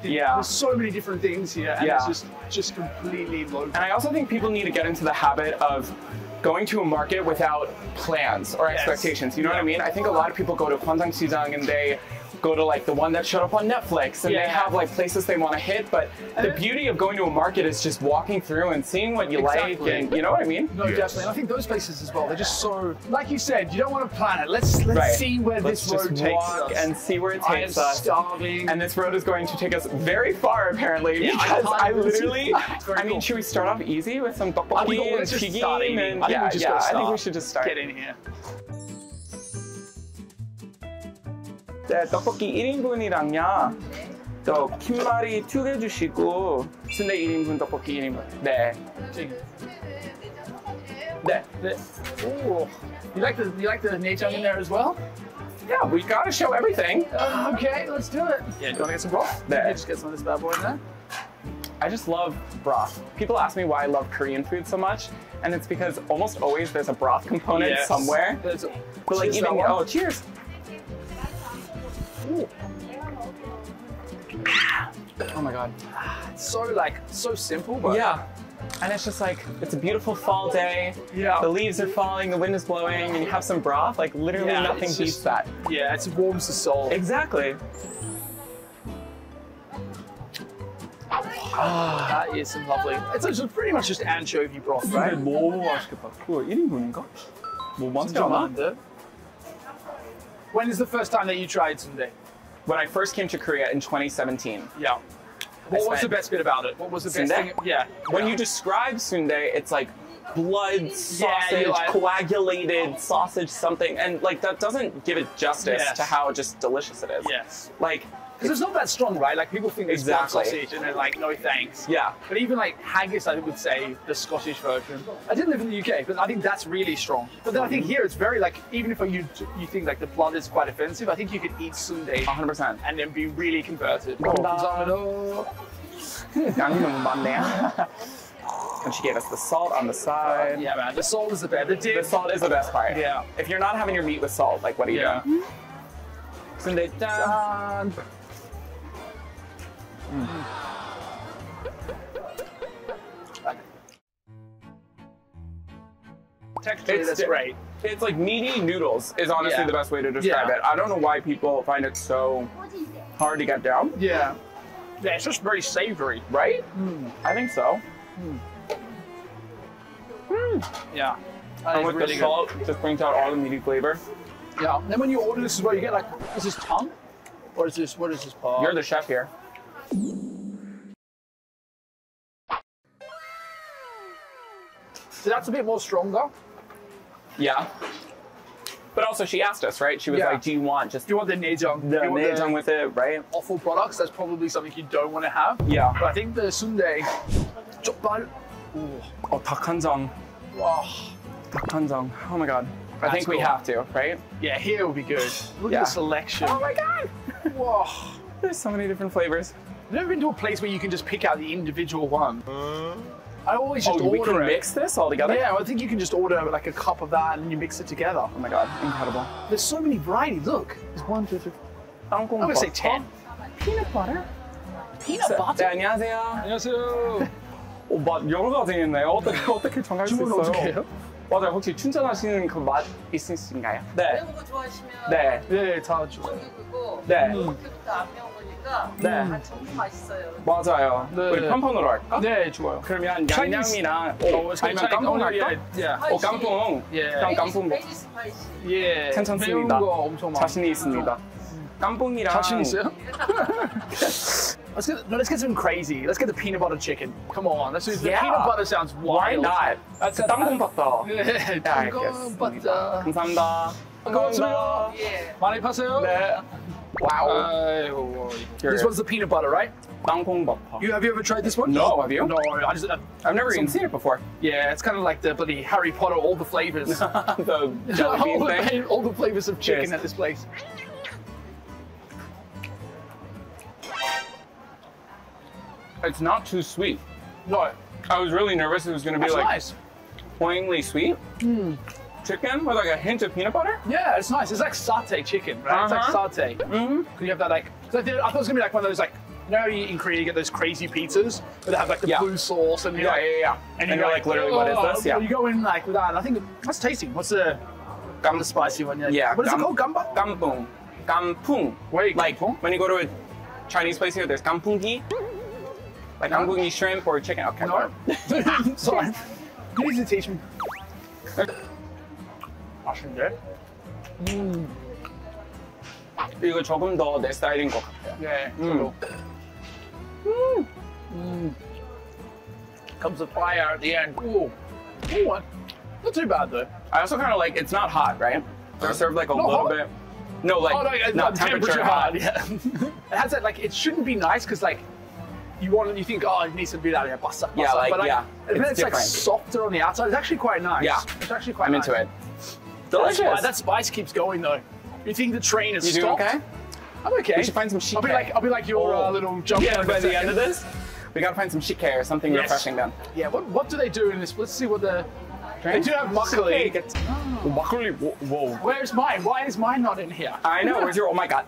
Yeah. there's so many different things here and Yeah. it's just just completely local. And I also think people need to get into the habit of going to a market without plans or Yes. expectations. You know what I mean? I think a lot of people go to Gwangjang Sijang and they go to like the one that showed up on Netflix and they have like places they want to hit. But the And- beauty of going to a market is just walking through and seeing what you Exactly. like and you know what I mean? No, definitely. And I think those places as well, they're just so, like you said, you don't want to plan it. Let's let's Right. see where Let's this road takes walk us. and see where it I am takes us. starving. And this road is going to take us very far, apparently, Yeah, I because can't I, literally. I mean, cool. should we start off easy with some I think tteokbokki and let's just start 튀김 eating. and I think yeah, we yeah, I think we should just start. Get in here. 네, 떡볶이 1인분이랑요. 또 킴말이 2개 주시고 순대 1인분, 떡볶이 1인분. 네. 네. The- Ooh. You like the you like the neijang in there as well? Yeah, we gotta show everything. Uh, okay, let's do it. Yeah, do you want to get some broth? Yeah. Yeah, just get some of this bad boy in there. I just love broth. People ask me why I love Korean food so much, and it's because almost always there's a broth component Yes. somewhere. There's- But like Cheers, even that one. oh, cheers. Oh my god. It's so like so simple, but Yeah. And it's just like it's a beautiful fall day. Yeah. The leaves are falling, the wind is blowing, and you have some broth. Like literally Yeah, nothing it's beats just- that. yeah, it warms the soul. Exactly. that is some lovely. It's just pretty much just anchovy broth, right? 너무 맛있겠다. 그거 1인분인가? 뭐 많지 Don't 않아? mind it. When is the first time that you tried sundae? When I first came to Korea in 2017, Yeah. What was the best bit about it? What was the best Sundae? thing? Yeah. when yeah. you describe sundae, it's like blood sausage, you're like- coagulated sausage, something, and like that doesn't give it justice Yes. to how just delicious it is. Yes. Like, because it's not that strong, right? Like people think it's exactly. sausage and they're like, no thanks. Yeah. But even like haggis, I would say the Scottish version. I didn't live in the UK, but I think that's really strong. But then I think here it's very like, even if you you think like the blood is quite offensive, I think you could eat sundae 100% and then be really converted. And she gave us the salt on the side. Yeah, man. The salt is the best. The, dip. the salt is the best part. Yeah. If you're not having your meat with salt, like, what are you yeah. doing? Sundae done. Mm. 짠. Texturally, that's di- great. It's like meaty noodles is honestly Yeah. the best way to describe Yeah. it. I don't know why people find it so hard to get down, Yeah. Yeah, it's just very savory. right? Hmm. I think so. Hmm. Hmm. Yeah. That And with really the good. salt, just brings out all the meaty flavor. Yeah. And Then when you order this as well, you get like, is this tongue? Or is this, what is this part? You're the chef here. So that's a bit more stronger. Yeah. But also, she asked us, right? She was yeah. like, "Do you want just do you want the nejang, the nejang with it, right?" Awful products. That's probably something you don't want to have. Yeah. But I think the sundae, jokbal, oh, dakgangjeong. Wow. Oh my god. I think we have to, right? Yeah, here will be good. Look yeah. at the selection. Oh my god. Whoa. There's so many different flavors. I've never been to a place where you can just pick out the individual one. I always just Oh, we order can it. mix this all together? Yeah, I think you can just order like a cup of that and you mix it together. Oh my god, incredible. There's so many varieties. Look, there's one, two, three. I'm gonna say ten. Peanut butter. Peanut 네, butter. 안녕하세요. 안녕하세요. 어, 맛 여러 가지 있네요. 어떻게 어떻게 정할 수 주문 있어요? 어떻게 해요? 맞아요. 혹시 춘천하시는 그 맛 있으신가요? 네. 매운 거 좋아하시면 네. 네, 다 줘. 여기 그거 네. 그때부터 안 매운 거니까 네. 아, 정말 맛있어요. 맞아요. 네. 우리 편편으로 할까? 네, 좋아요. 그러면 Chinese- 양념이랑 어, 아니면 깜풍 할까? 예. 어 깜풍. 예. 그냥 깜풍 먹. 베이지 스파이시. 예. 괜찮습니다. 매운 거 엄청 많아. 자신이 있습니다. 깜풍이랑 자신 있어요? let's get no, let's get something crazy. Let's get the peanut butter chicken. Come on, let's do the Yeah. peanut butter sounds Why wild. not? That's 땅콩 버터. 네, 네, 땅콩. 버터. 감사합니다. 반갑습니다. 예. 많이 파세요? 네. 와우. 아이고. Here. This one's the peanut butter, right? 땅콩 버터. You have you ever tried this one? No, have you? No, I just uh, I've never even seen it before. yeah, it's kind of like the bloody Harry Potter, all the flavors. the jelly all, bean the, thing. all the flavors of chicken Yes. at this place. It's not too sweet. No, I was really nervous it was going to be that's like nice. poignantly sweet. Chicken with like a hint of peanut butter. Yeah, it's nice. It's like satay chicken, right? Uh-huh. It's like satay. Mm-hmm. Can you have that like, I, I thought it was gonna be like one of those like. You know, you, in Korea you get those crazy pizzas where they have like the Yeah. blue sauce and you're Yeah, like, yeah, yeah. yeah. And, you're like, literally, what is "Oh," this? Yeah. You go in like with that, and I think that's tasty. What's the Gam- the spicy one? Yeah. Yeah, What is gam- it called? Gamba. Kampung. Kampung. Wait, Like kampung? when you go to a Chinese place here, there's kampungi. Like No. kampungi shrimp or chicken. Okay. No. Sorry. You need to teach me. 맛있는데? 이거 조금 더 내 스타일인 것 같아요. Yeah. Mm. Mm. Comes the fire at the end. Ooh. Ooh. Not too bad though. I also kind of like it's not hot, right? They're served like a Not little hot? bit. No, like Oh no, uh, not uh, temperature, hot. Yeah. it has that like it shouldn't be nice because like you want you think oh it needs to be that yeah, bassa, Yeah, bassa. like, but like yeah, and then it's it's, like different. softer on the outside. It's actually quite nice. Yeah. It's actually quite I'm nice. into it. Delicious. That spice keeps going though. You think the train is stopped? okay? I'm okay. We should find some chic I'll be like I'll be like your uh, oh. uh, little jump yeah, by the end of this. We gotta find some chic or something yes. refreshing then. Yeah, what what do they do in this? Let's see what the Train? They do have broccoli. Oh. Whoa. Where's mine? Why is mine not in here? I know, where's your, oh my God.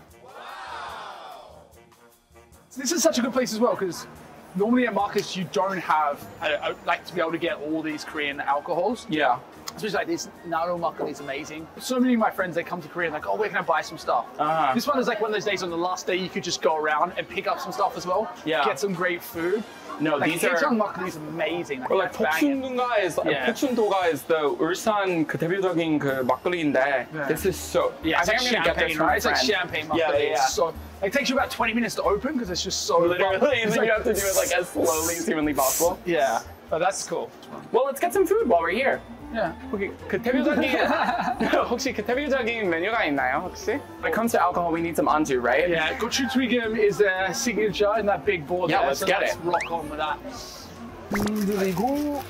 This is such a good place as well, because normally at markets you don't have, like to be able to get all these Korean alcohols. Yeah especially like this Naro Market is amazing. So many of my friends, they come to Korea and like, oh, where can I buy some stuff? Uh -huh. This one is like one of those days on the last day you could just go around and pick up some stuff as well. Yeah. Get some great food. No, like, these are. Gyeongsang is amazing. Like, or like Boksoondoga is, yeah. Is the Ulsan 그 대표적인 그 막걸리인데. Yeah. This is so. Yeah, I think like I'm get this right? It's like champagne market. Yeah, yeah. So, it takes you about 20 minutes to open because it's just so. Literally, so like, you have to do it like as slowly as humanly possible. Yeah. Oh, that's cool. Well, let's get some food while we're here. Yeah. 혹시 그 대표적인 혹시 그 대표적인 메뉴가 있나요 혹시? When it comes to alcohol, we need some anju, right? Yeah, Gochujang is their signature in that big board Yeah, there, let's so get let's it. rock on with that. 그리고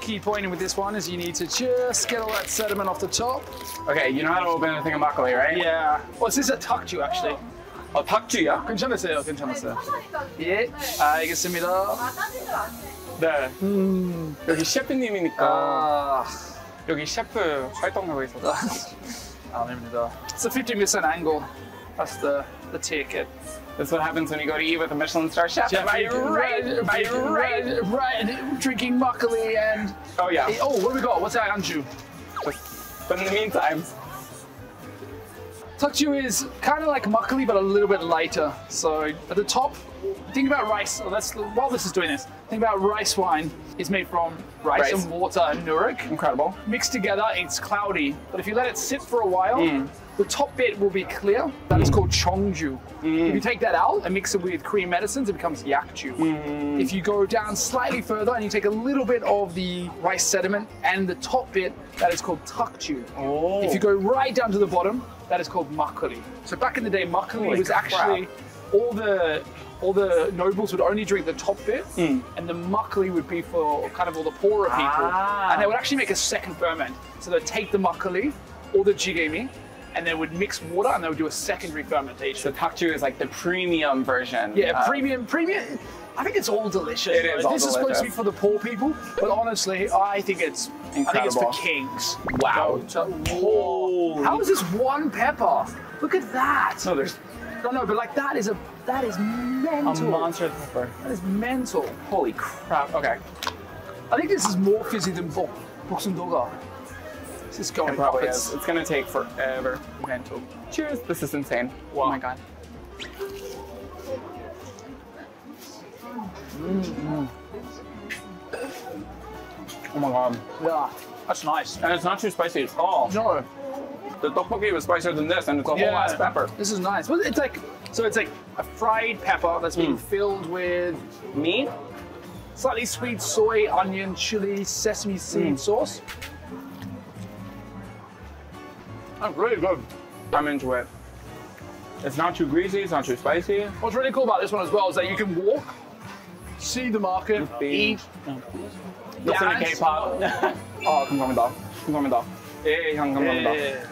Key point with this one is you need to just get all that sediment off the top. Okay, you know how to open a thing of makgeolli, right? Yeah. Well, this is a takju actually. 어, 탁주야? 괜찮으세요, 괜찮으세요. 예, 알겠습니다. 네. 여기 셰프님이니까 아, 여기 셰프 활동하고 있어서. 아닙니다. It's a 50% angle. That's the the ticket. This is what happens when you go to eat with a Michelin star chef. Am I right? Am I right? right, right. Drinking makgeolli and Oh yeah. oh, what do we got? What's that anju? But in the meantime, Tukju is kind of like makgeolli, but a little bit lighter. So at the top, think about rice. Oh, that's while this is doing this. Think about rice wine. It's made from rice, Rice. and water and nuruk. incredible. Mixed together, it's cloudy. But if you let it sit for a while, Mm. the top bit will be clear. That is called chongju. Mm. If you take that out and mix it with Korean medicines, it becomes yakju. Mm. If you go down slightly further and you take a little bit of the rice sediment and the top bit, that is called tukju. Oh. If you go right down to the bottom, that is called makgeolli. So back in the day, makgeolli Holy was crap. actually all the all the nobles would only drink the top bit, Mm. and the makgeolli would be for kind of all the poorer people. Ah. And they would actually make a second ferment. So they'd take the makgeolli or the jigemi, and they would mix water and they would do a secondary fermentation. So. Takju is like the premium version. Yeah, of- premium, premium. I think it's all delicious. It is all This is supposed to be for the poor people, but honestly, I think it's I think it's for kings. Wow. Holy- How is this one pepper? Look at that. No, there's No, no, but like that is a that is mental. a monster pepper. That is mental. Holy crap. Okay. I think this is more fizzy than bok boksundoga. This is going It probably is. It's gonna take forever. mental. Cheers. This is insane. Wow. Oh my god. Oh my god. Yeah, that's nice. And it's not too spicy at all. No, The tteokbokki was spicier than this, and it's a whole ass pepper. This is nice. Well, it's like so. It's like a fried pepper that's been Mm. filled with Meat? slightly sweet soy, onion, chili, sesame seed Mm. sauce. That's really good. I'm into it. It's not too greasy, it's not too spicy. What's really cool about this one as well is that you can walk, see the market, eat. Listen to dance. K-pop. 어, 감사합니다. 감사합니다. 예, 형 감사합니다. Yeah.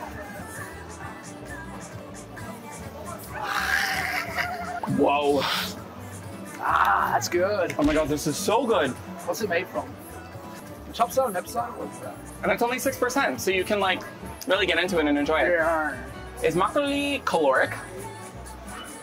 Whoa. Ah, that's good. Oh my god, this is so good. What's it made from? Chopsal, nepsal? What's that? And it's only 6%, so you can like really get into it and enjoy it. Yeah. Is makgeolli caloric?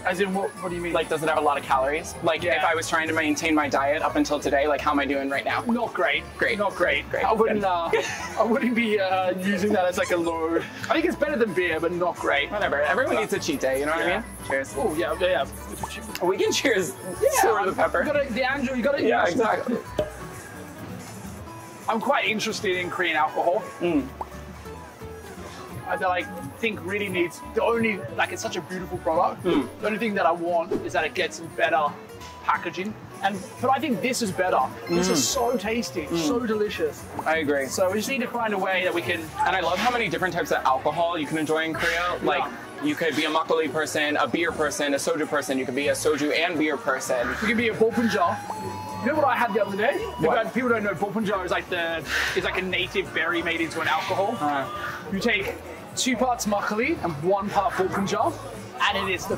As in, what, what do you mean? Like, does it have a lot of calories? Like, Yeah. if I was trying to maintain my diet up until today, like, how am I doing right now? not great. Great. Not great. Great. I wouldn't. Uh, I wouldn't be uh, using that as like a load. I think it's better than beer, but not great. Whatever. Everyone needs a cheat day, you know what I mean? Cheers. Oh yeah, yeah. yeah. We can cheers for the pepper. You gotta, the Andrew, you gotta. Yeah, exactly. I'm quite interested in Korean alcohol. Mm. I feel like think really needs the only like it's such a beautiful product. Mm. The only thing that I want is that it gets better packaging. And but I think this is better. This Mm. is so tasty, so delicious. I agree. So we just need to find a way that we can. And I love how many different types of alcohol you can enjoy in Korea. Like, you could be a makgeolli person, a beer person, a soju person. You could be a soju and beer person. You could be a bopunja. You know what I had the other day? What? People don't know bopunja is like the is like a native berry made into an alcohol. Uh, You take two parts makgeolli and one part bopunja, and it is the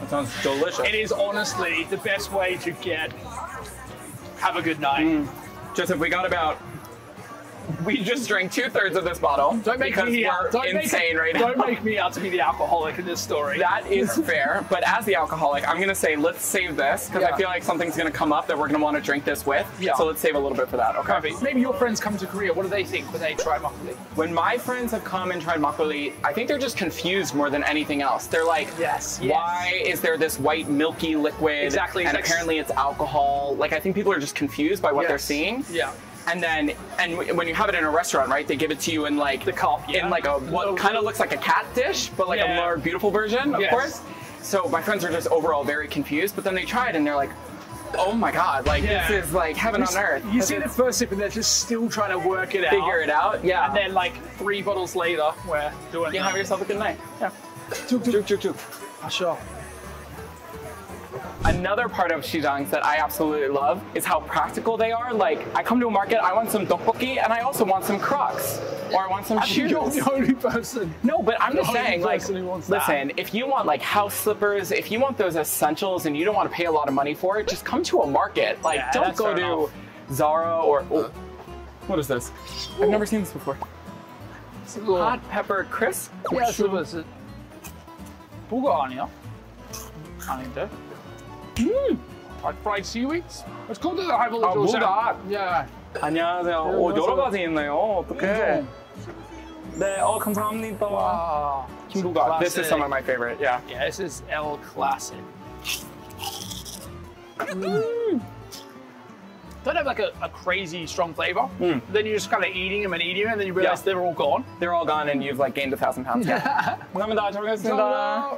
that sounds delicious. it is honestly the best way to get have a good night. Mm. Joseph, we got about. We just drank two thirds of this bottle. Don't make because me we're out. Don't insane make, right now. Don't make me out to be the alcoholic in this story. That is fair, but as the alcoholic, I'm gonna say let's save this because Yeah. I feel like something's gonna come up that we're gonna want to drink this with. Yeah. So let's save a little bit for that. Okay. Perfect. Maybe your friends come to Korea. What do they think when they try makgeolli? When my friends have come and tried makgeolli, I think they're just confused more than anything else. They're like, Yes, yes. why is there this white milky liquid? Exactly, And apparently it's alcohol. Like I think people are just confused by what they're Yes. seeing. Yeah. And then, and w- when you have it in a restaurant, right, they give it to you in like The cup, yeah. in like a what kind of looks like a cat dish, but like Yeah. a more beautiful version, of Yes. course. So my friends are just overall very confused. But then they try it and they're like, "Oh my god! Like Yeah. this is like heaven on earth." You see the first sip and they're just still trying to work it out. figure it out. Yeah. And then like three bottles later, we're doing you have yourself a good night. Yeah. Tuk, tuk. Juk, juk. Ah, Sure. Another part of shijangs that I absolutely love is how practical they are. Like, I come to a market, I want some tteokbokki, and I also want some crocs, or I want some You're not shoes. the only person. No, but I'm just the only saying, like, person who wants that. listen, if you want like house slippers, if you want those essentials, and you don't want to pay a lot of money for it, just come to a market. Like, Yeah, don't that's go fair to enough. Zara or. oh, what is this? I've never seen this before. It's a little- Hot pepper crisp. Yeah, it's a little bit- Bulgur 아니야? 아닌데? 음! Like fried seaweeds? It's called the high 아, bulgur. Yeah. 안녕하세요. 오, 여러 가지 있네요. 어떡해. 네, 어, 감사합니다. Wow. 김부가. This is some of my favorite, yeah. Yeah, this is El Classic. Don't have like a, a crazy strong flavor. Mm. Then you're just kind of eating them and eating them, and then you realize Yeah. they're all gone. They're all gone and you've like gained a thousand pounds. Yeah. 감사합니다. 잘 먹겠습니다.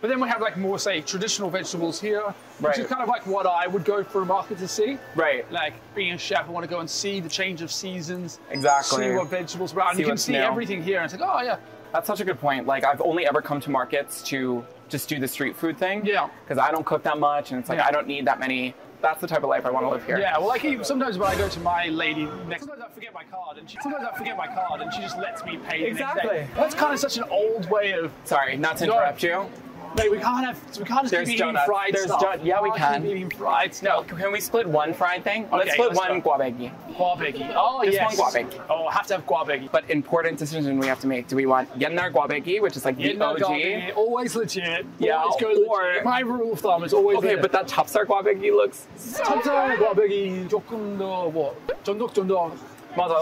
But then we have like more, say, traditional vegetables here, which Right. is kind of like what I would go for a market to see. Right. Like being a chef, I want to go and see the change of seasons, Exactly. see what vegetables are. And See you can see new. everything here, and it's like, oh yeah, That's such a good point. Like I've only ever come to markets to just do the street food thing. Yeah. Because I don't cook that much, and it's like Yeah. I don't need that many. That's the type of life I want to live here. yeah. Well, like sometimes when I go to my lady next, sometimes I forget my card, and she, sometimes I forget my card, and she just lets me pay Exactly. That's kind of such an old way of Sorry, not to interrupt you. Like we can't have, we can't just There's keep eating donuts. fried There's stuff. don- yeah, we can't can. Keep eating fried No, stuff. can we split one fried thing? let's Okay, split let's one go. guabegi. Guabegi. Oh Just yes. one guabegi. Oh, I have to have guabegi. But important decision we have to make. Do we want yennar guabegi, which is like the Yeah, no, OG? guabegi, always legit. Yeah, always go or- legit. My rule of thumb is always Okay, but that chapsar guabegi looks 천장 과백이 조금 더뭐 쫀득쫀 득 맞아.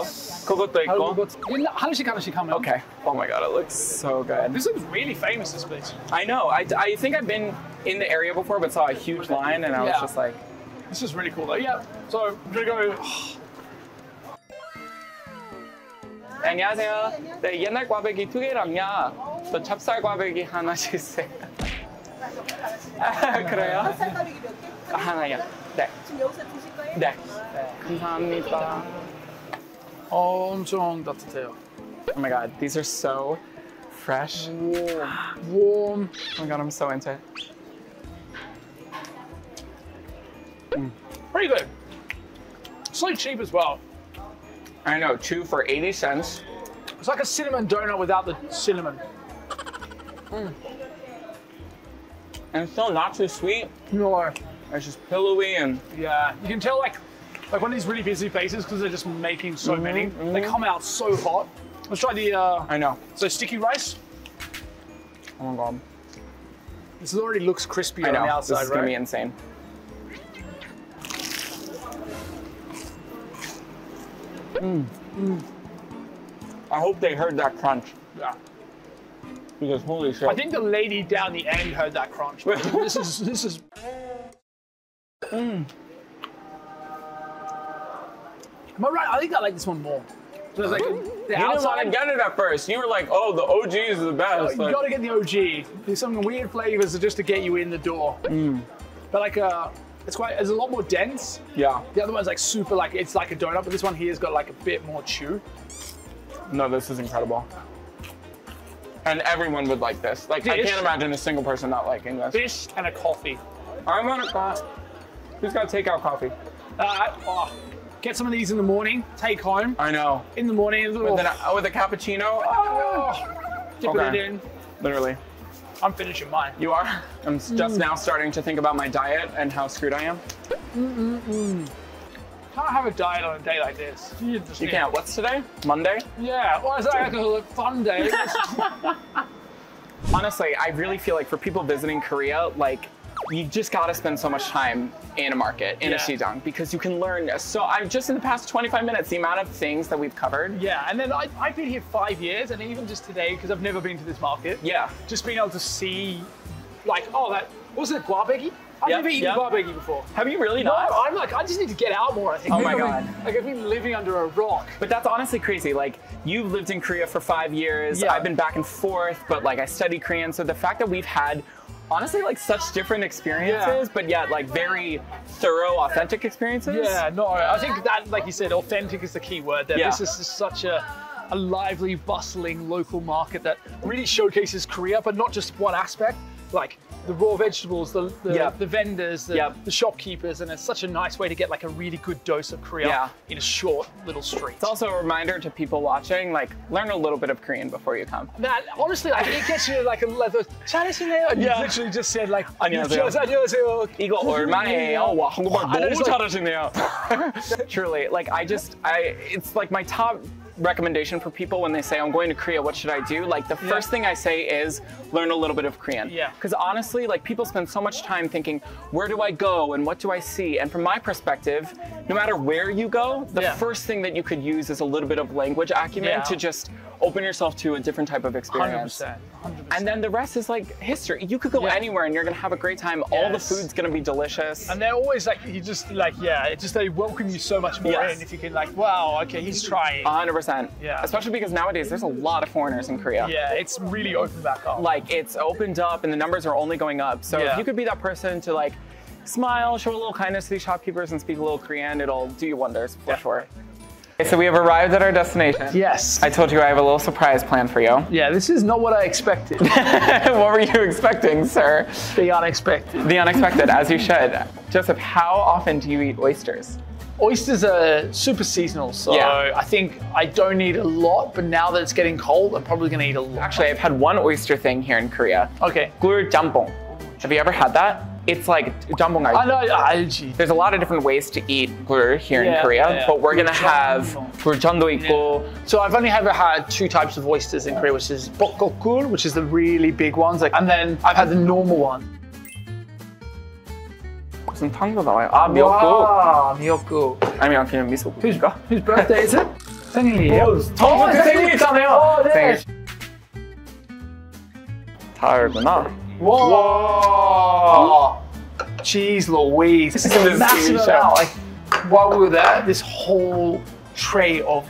그것도 하는 있고. 것 옛날 하나씩 하나씩 하면 Okay. Oh my god, it looks so good. This looks really famous this place I know. I, I think I've been in the area before, but saw a huge line, and I was Yeah. just like, This is really cool though yeah so I'm gonna go 안녕하세요. 네, 옛날 꽈배기 두 개랑요. 또 찹쌀 꽈배기 하나 주세요. 아, 그래요? 쌀가루기 몇 개? 아, 하나요. 네. 지금 여기서 드실 거예요? 네. 감사합니다. 엄청 따뜻해요 Oh my god, these are so fresh. warm warm Oh my god, I'm so into it. pretty good so cheap as well I know, two for 80 cents. it's like a cinnamon donut without the cinnamon And it's still not too sweet. no It's just pillowy and yeah you can tell like like one of these really busy places because they're just making so mm-hmm, many they mm-hmm. come out so hot let's try the uh I know. so sticky rice Oh my god. this already looks crispy on the know. This outside is gonna be right insane. Mm. I hope they heard that crunch yeah because holy shit. I think the lady down the end heard that crunch. this is this is. Mm. Am I right? I think I like this one more. So it's like the you didn't want to get it at first. You were like, "Oh, the OG is the best." you Like, got to get the OG. There's some weird flavors just to get you in the door. But like uh, it's quite. It's a lot more dense. yeah. The other one's like super like it's like a donut, but this one here's got like a bit more chew. No, this is incredible. And everyone would like this. Like, I can't imagine a single person not liking this. Fish and a coffee. I want a coffee. Who's got takeout coffee? Uh, oh, get some of these in the morning. Take home I know. in the morning. A little, Then I, with a cappuccino. Ah! oh, dip Okay. it in. Literally. I'm finishing mine. You are? I'm just mm. now starting to think about my diet and how screwed I am. can't have a diet on a day like this. You, just You can't. What's today? Monday? Yeah, well, it's like a fun day. Honestly, I really feel like for people visiting Korea, like you just gotta spend so much time in a market, in Yeah. a sijang, because you can learn so I'm just in the past 25 minutes, the amount of things that we've covered. yeah, and then I, I've been here five years, and even just today, because I've never been to this market, Yeah. just being able to see, like, oh, that was it guabegi? I've Yep, never eaten yep. guabegi before. Have you really No, not? I'm like, I just need to get out more. I think. Oh my I've been- God. like I've been living under a rock. But that's honestly crazy. Like you've lived in Korea for five years. Yeah. I've been back and forth, but like I study Korean. So the fact that we've had honestly like such different experiences, but yet like very thorough, authentic experiences. Yeah, no, I think that, like you said, authentic is the key word there. Yeah. This is just such a, a lively, bustling local market that really showcases Korea, but not just one aspect, like the raw vegetables, the the, Yep. the vendors, the, Yep. the shopkeepers, and it's such a nice way to get like a really good dose of Korea Yeah. in a short little street. It's also a reminder to people watching, like learn a little bit of Korean before you come. That honestly, like it gets you like a leather. 잘하시네요. And Yeah. you literally just said like 안녕하세요. "You just- 안녕하세요. 이거 얼마예요? 와 한국말 I know, 너무 it's like- 잘하시네요. Truly, like I just, I, it's like my top recommendation for people when they say I'm going to Korea, what should I do? Like the first thing I say is learn a little bit of Korean. Yeah. Because honestly, like people spend so much time thinking, where do I go and what do I see? And from my perspective, no matter where you go, the Yeah. first thing that you could use is a little bit of language acumen Yeah. to just open yourself to a different type of experience. 100%. 100%. And then the rest is like history. You could go Yeah. anywhere and you're gonna have a great time. All the food's gonna be delicious. And they're always like, you just like, yeah, it's just they welcome you so much more Yes. in if you can like, wow, okay, he's trying. 100%. Yeah. Especially because nowadays there's a lot of foreigners in Korea. yeah, it's really opened back up. Like it's opened up and the numbers are only going up. So Yeah. if you could be that person to like smile, show a little kindness to these shopkeepers and speak a little Korean, it'll do you wonders for sure. Okay, so we have arrived at our destination. yes. I told you I have a little surprise planned for you. yeah, this is not what I expected. what were you expecting, sir? the unexpected. The unexpected, as you should. Joseph, how often do you eat oysters? Oysters are super seasonal, so Yeah. I think I don't eat a lot, but now that it's getting cold, I'm probably gonna eat a lot. Actually, I've had one oyster thing here in Korea. okay. 굴 jambong. Have you ever had that? It's like jambong. I know, algae. There's a lot of different ways to eat gur here in Yeah, Korea, yeah. but we're gonna 굴전도. have 굴전도 있고 So I've only ever had two types of oysters in Korea, which is bokgokgul, which is the really big ones, like, and then I've had the normal one. 무슨 탕도 나와요. 아 미역국. Wow, 미역국. 아니면 그냥 미소국인가? Whose birthday is it? 생일이에요? 어, 제 생일이잖아요. 어, 네. 생일. 다르구나. Whoa! Jeez Louise. This is a massive amount. Like, while we were there, this whole tray of.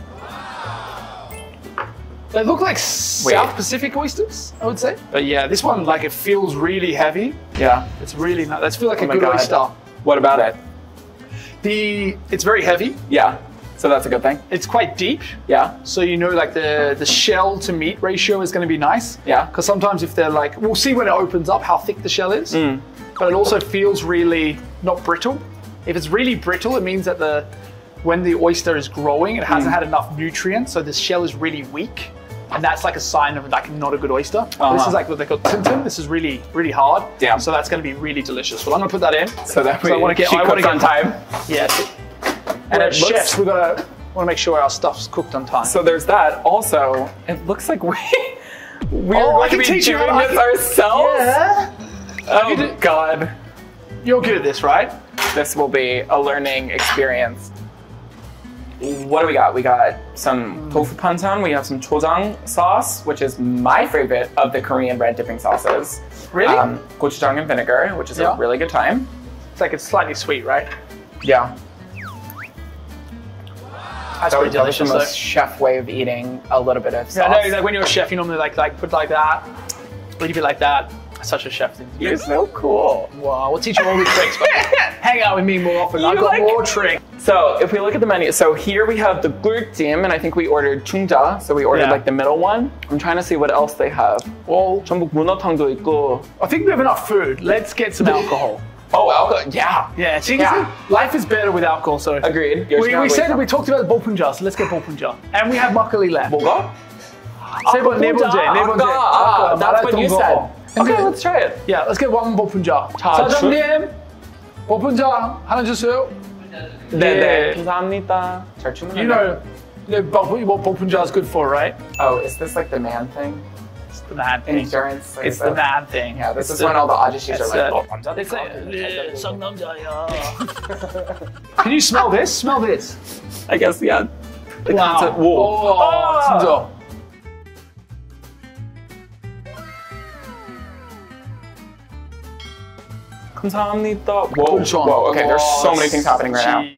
They look like South Pacific oysters, I would say. But yeah, this one, like, it feels really heavy. Yeah. It's really nice. Let's feel like Oh a good God. oyster. What about it? The it's very heavy. Yeah. So that's a good thing. It's quite deep, Yeah. so you know, like the the shell to meat ratio is going to be nice. Yeah. Because sometimes if they're like, we'll see when it opens up how thick the shell is. Mm. But it also feels really not brittle. If it's really brittle, it means that the when the oyster is growing, it Mm. hasn't had enough nutrients, so the shell is really weak. And that's like a sign of like not a good oyster. This Uh-huh. is like what they call tintin. This is really, really hard. Damn. So that's going to be really delicious. Well, I'm going to put that in. So that we I wanna get- I wanna get- time. Yeah. And it chefs. We gotta want to make sure our stuff's cooked on time. So there's that. Also, it looks like we we're Oh, I going to be teach you doing how to- this ourselves. yeah. Oh do- God, You're good at this, right? this will be a learning experience. What do we got? We got some tofu pantan. We have some chojang sauce, which is my favorite of the Korean bread dipping sauces. Really? Um, gochujang and vinegar, which is Yeah. a really good time. It's like it's slightly sweet, right? Yeah, That's that pretty was that was the delicious. most though. chef way of eating a little bit of sauce. Yeah, I know. Like when you're a chef, you normally like like put like that, leave it like that. Such a chef thing. to do. You're so cool. Wow, we'll teach you all the tricks. But hang out with me more often. I've You got like- more tricks. So if we look at the menu, so here we have the gultim, and I think we ordered chungja, so we ordered Yeah. like the middle one. I'm trying to see what else they have. Well, 전북 문어탕도 있고. I think we have enough food. Let's get some alcohol. Oh, alcohol. Yeah. Yeah, see, Yeah. life is better with alcohol. So Agreed. You're we, we strongly- said that we talked about the bolpunja, so let's get bolpunja. And we have makgeolli left. 뭐가? 세 번, 네 번째, 네 번째. 아까, ah, 아까 that's what 말했던 you 거. said. 근데- Okay, let's try it. Yeah, let's get one bolpunja. 자, 사장님, bolpunja 하나 주세요. 네, Yeah. 네. 감사합니다. 잘 주문하네. You know, you know bol- what bolpunja is good for, right? Oh, is this like the man thing? It's the man thing. Endurance? Or It's is the it- man thing. Yeah, this It's is when all the 아저씨s are it's like, the- oh, 남자들 It's like, 가면 yeah, 상남자야. Can you smell this? Smell this. I guess, yeah. The Wow. concept- whoa. Oh, 진짜. 감사합니다. Whoa, Which one? whoa, okay, there's so Oh, many things happening right now.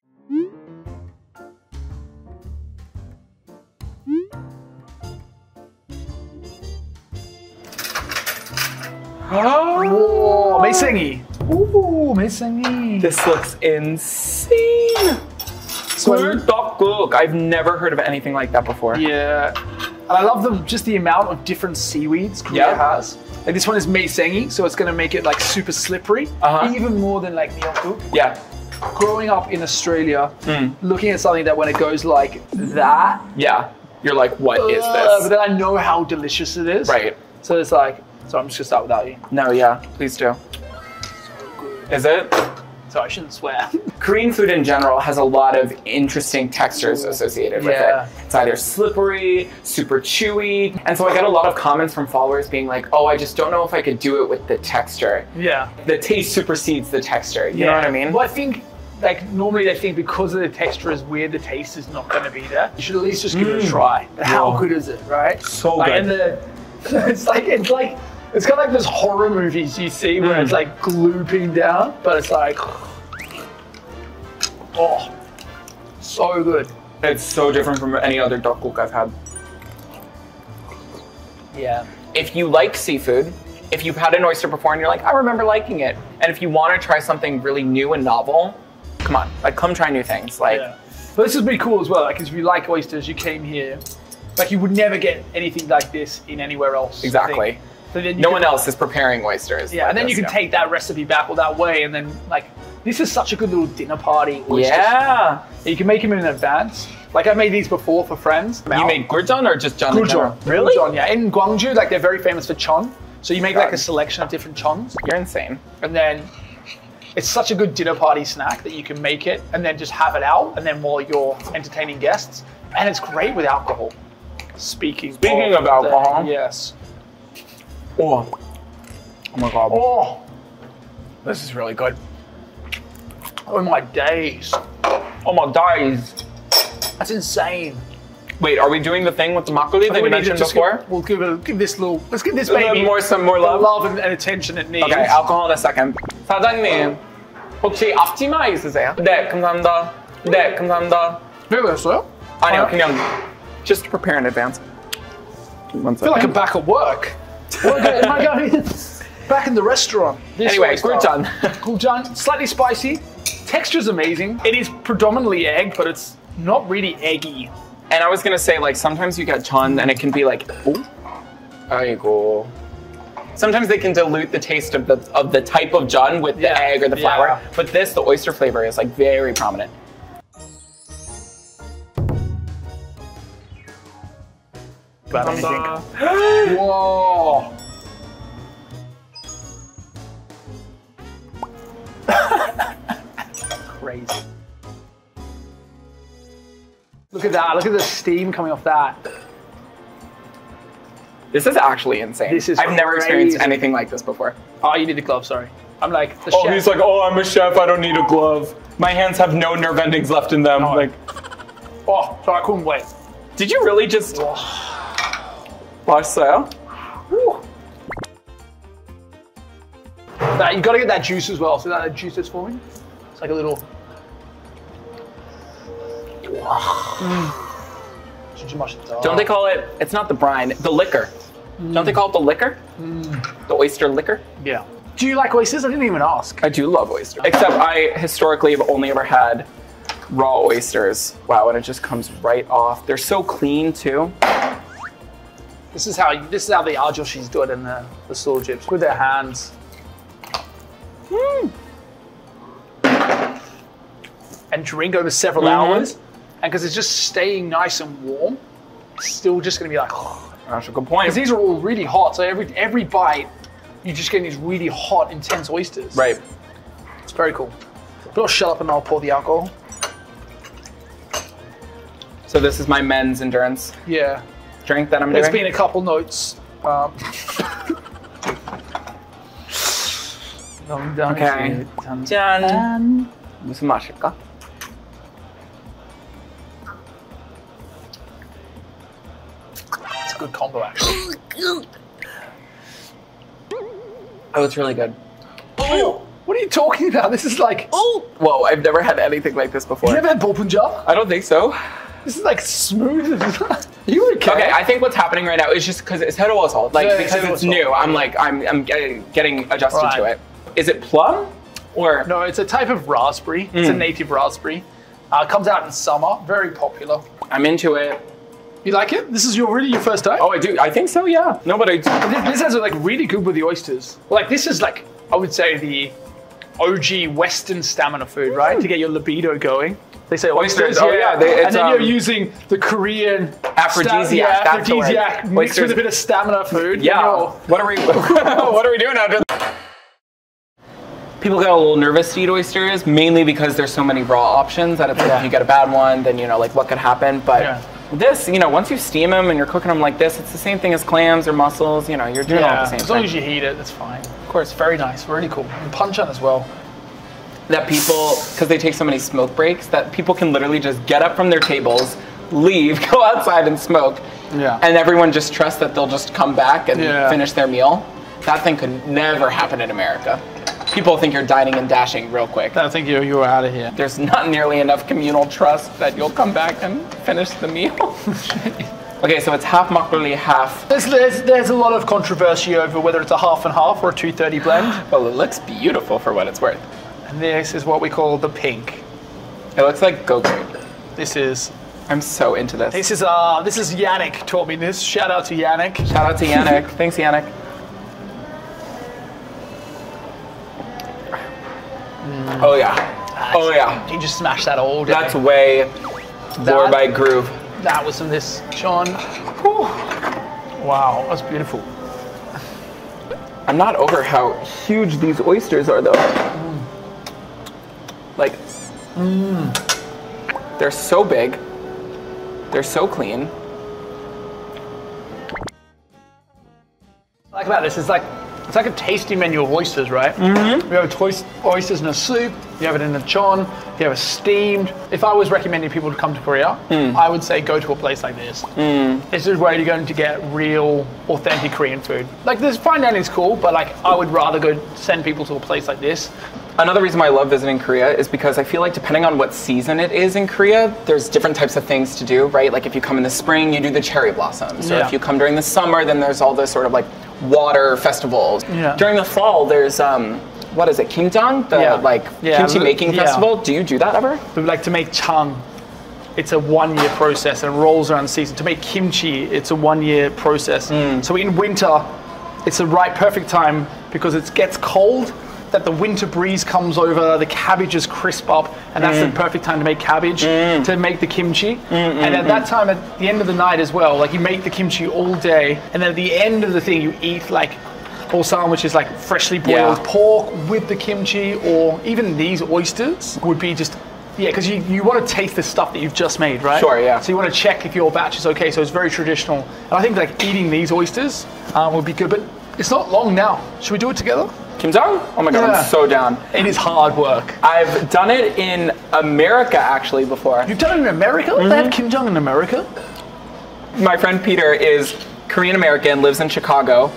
Oh, oh. may singy. Ooh, may singy. This looks insane. Square dog gook. I've never heard of anything like that before. Yeah. And I love the just the amount of different seaweeds Korea yeah. has. Like this one is meisengi, so it's gonna make it like super slippery, uh -huh. even more than like myeongkuk. Yeah. Growing up in Australia, mm. looking at something that when it goes like that, yeah, you're like, what uh, is this? But then I know how delicious it is. Right. So it's like, so I'm just gonna start without you. No, yeah, please do. Is it? so I shouldn't swear. Korean food in general has a lot of interesting textures associated with Yeah. it. It's either slippery, super chewy, and so I get a lot of comments from followers being like, "Oh, I just don't know if I could do it with the texture. yeah. The taste supersedes the texture." You know what I mean? Well, I think like normally they think because of the texture is weird, the taste is not going to be there. You should at least just give it a mm. try. How Yeah. good is it, right? So like, good. And the, it's like it's like it's kind of like those horror movies you see where Mm. it's like glooping down, but it's like oh, so good. It's so different from any other dokguk I've had. Yeah. If you like seafood, if you've had an oyster before and you're like, I remember liking it, and if you want to try something really new and novel, come on, like come try new things. Like, Yeah. But this is pretty cool as well. Like, if you like oysters, you came here. Like, you would never get anything like this in anywhere else. I Exactly. So then no can- one else is preparing oysters. Yeah, like and then this, you can yeah. take that recipe back all that way, and then like this is such a good little dinner party. oyster Yeah. You can make them in advance. Like I made these before for friends. You made guljeon or just general? Guljeon. Guljeon, yeah. In Gwangju, like they're very famous for chon. So you make like a selection of different chons, You're insane. and then it's such a good dinner party snack that you can make it and then just have it out, and then while you're entertaining guests, and it's great with alcohol. Speaking Speaking of the- alcohol. yes. Oh. Oh my god. Oh, this is really good. Oh my days. Oh my days. That's insane. Wait, are we doing the thing with the makgeolli that We you need to mentioned just before? Give, we'll give it. Give this little. Let's give this A little baby more, some more the love. love and, and attention it needs. Okay, alcohol in a second. 사장님, 혹시 앞치마 있으세요? 네, 감사합니다. 네, 감사합니다. 됐어요? 아니요, 어? 그냥 just prepare in advance. One I feel like I'm second. back at work. What am I going? Back in the restaurant. This Anyway, way, style. gurjeon. Guljeon, slightly spicy. Texture's amazing. It is predominantly egg, but it's not really eggy. And I was gonna say, like, sometimes you get chon and it can be like, ooh, 아이고. Sometimes they can dilute the taste of the of the type of jeon with the Yeah, egg or the yeah. flour. But this, the oyster flavor is like very prominent. About anything. Whoa. Crazy. Look at that. Look at the steam coming off that. This is actually insane. This is I've never experienced anything like this before. Oh, you need a glove, sorry. I'm like, the Oh, chef. he's like, oh, I'm a chef. I don't need a glove. My hands have no nerve endings left in them. Oh. Like, oh, sorry, I couldn't wait. did you really just? 봤 by so. you've gotta get that juice as well, See that, juice that's forming. It's like a little. Mm. Don't they call it, it's not the brine, the liquor. Mm. Don't they call it the liquor? Mm. The oyster liquor? Yeah. Do you like oysters? I didn't even ask. I do love oysters. Except I historically have only ever had raw oysters. Wow, and it just comes right off. They're so clean too. This is how this is how the ajusshis do it in the, the chips with their hands. And drink over several Mhm. hours, and because it's just staying nice and warm, it's still just gonna be like. That's a good point. Because these are all really hot, so every every bite, you're just getting these really hot, intense oysters. Right. It's very cool. But I'll shut up and I'll pour the alcohol. So this is my men's endurance Yeah drink that I'm There's doing. been a couple notes. Um, Okay. 짠. 무슨 맛일까? It's a good combo, actually. Oh, it's really good. Oh, what are you talking about? This is like. Oh, whoa! I've never had anything like this before. You never had Bopunja? I don't think so. This is like smooth. Are you okay? Okay, I think what's happening right now is just because it's heteroasal, like Yeah, because it's new. I'm like I'm I'm getting, getting adjusted to it. Is it plum or No, it's a type of raspberry. It's a Mm. native raspberry. Uh, comes out in summer. Very popular. I'm into it. You like it? This is your really your first time? Oh, I do. I think so. Yeah. No, but I. This, this has like really good with the oysters. Like this is like I would say the OG Western stamina food, right? To get your libido going. They say oysters, Oysters, oh, yeah, they- it's, and then um, you're using the Korean Aphrodisiac, sta- yeah, that's the word. aphrodisiac mixed Oysters- with a bit of stamina food. Yeah. You're- What are we? what are we doing after? people get a little nervous to eat oysters, mainly because there's so many raw options that it's like Yeah. if you get a bad one, then you know like what could happen. But Yeah. this, you know, once you steam them and you're cooking them like this, it's the same thing as clams or mussels. You know, you're doing all the same as long thing. as you heat it, that's fine. Of course, very nice, really cool. And punch on as well. That people, because they take so many smoke breaks, that people can literally just get up from their tables, leave, go outside and smoke, Yeah. and everyone just trusts that they'll just come back and Yeah. finish their meal. That thing could never happen in America. People think you're dining and dashing real quick. I think you you were out of here. There's not nearly enough communal trust that you'll come back and finish the meal. okay, so it's half makgeolli, half. There's, there's there's a lot of controversy over whether it's a half and half or a 230 blend. Well, it looks beautiful for what it's worth. This is what we call the pink. It looks like go-gurt. This is I'm so into this. this is uh this is Yannick taught me this. Shout out to Yannick. Shout out to Yannick. Thanks, Yannick. Oh yeah. Oh yeah. You just smashed that all day. That's way more That- by groove. that was from this, Sean. Whew. Wow, that's beautiful. I'm not over how huge these oysters are though. Like, mm. they're so big. They're so clean. I like about this is like it's like a tasty menu of oysters, right? Mm-hmm. You have oysters in a soup. You have it in a chon. You have it steamed. If I was recommending people to come to Korea, mm. I would say go to a place like this. Mm. This is where you're going to get real, authentic Korean food. Like this fine dining is cool, but like I would rather go send people to a place like this. Another reason why I love visiting Korea is because I feel like depending on what season it is in Korea, there's different types of things to do, right? Like if you come in the spring, you do the cherry blossoms. Or Yeah. if you come during the summer, then there's all this sort of like water festivals. Yeah. During the fall, there's um, what is it, Kimjang? The Yeah. like Yeah, kimchi the- making yeah. festival. Do you do that ever? But like to make chang, it's a one-year process and rolls around the season. To make kimchi, it's a one-year process. So in winter, it's the right perfect time because it gets cold. That the winter breeze comes over, the cabbages crisp up, and that's the mm. perfect time to make cabbage mm. to make the kimchi. Mm, and at that time, at the end of the night as well, like you make the kimchi all day, and then at the end of the thing, you eat like bossam, which is like freshly boiled Yeah. pork with the kimchi, or even these oysters would be just yeah, because you, you want to taste the stuff that you've just made, right? Sure, yeah. So you want to check if your batch is okay. So it's very traditional, and I think like eating these oysters um, would be good. But it's not long now. Should we do it together? Kimjang? Oh my god, Yeah. I'm so down. It is hard work. I've done it in America actually before. You've done it in America. They have mm-hmm. Kimjang in America. my friend Peter is Korean American, lives in Chicago,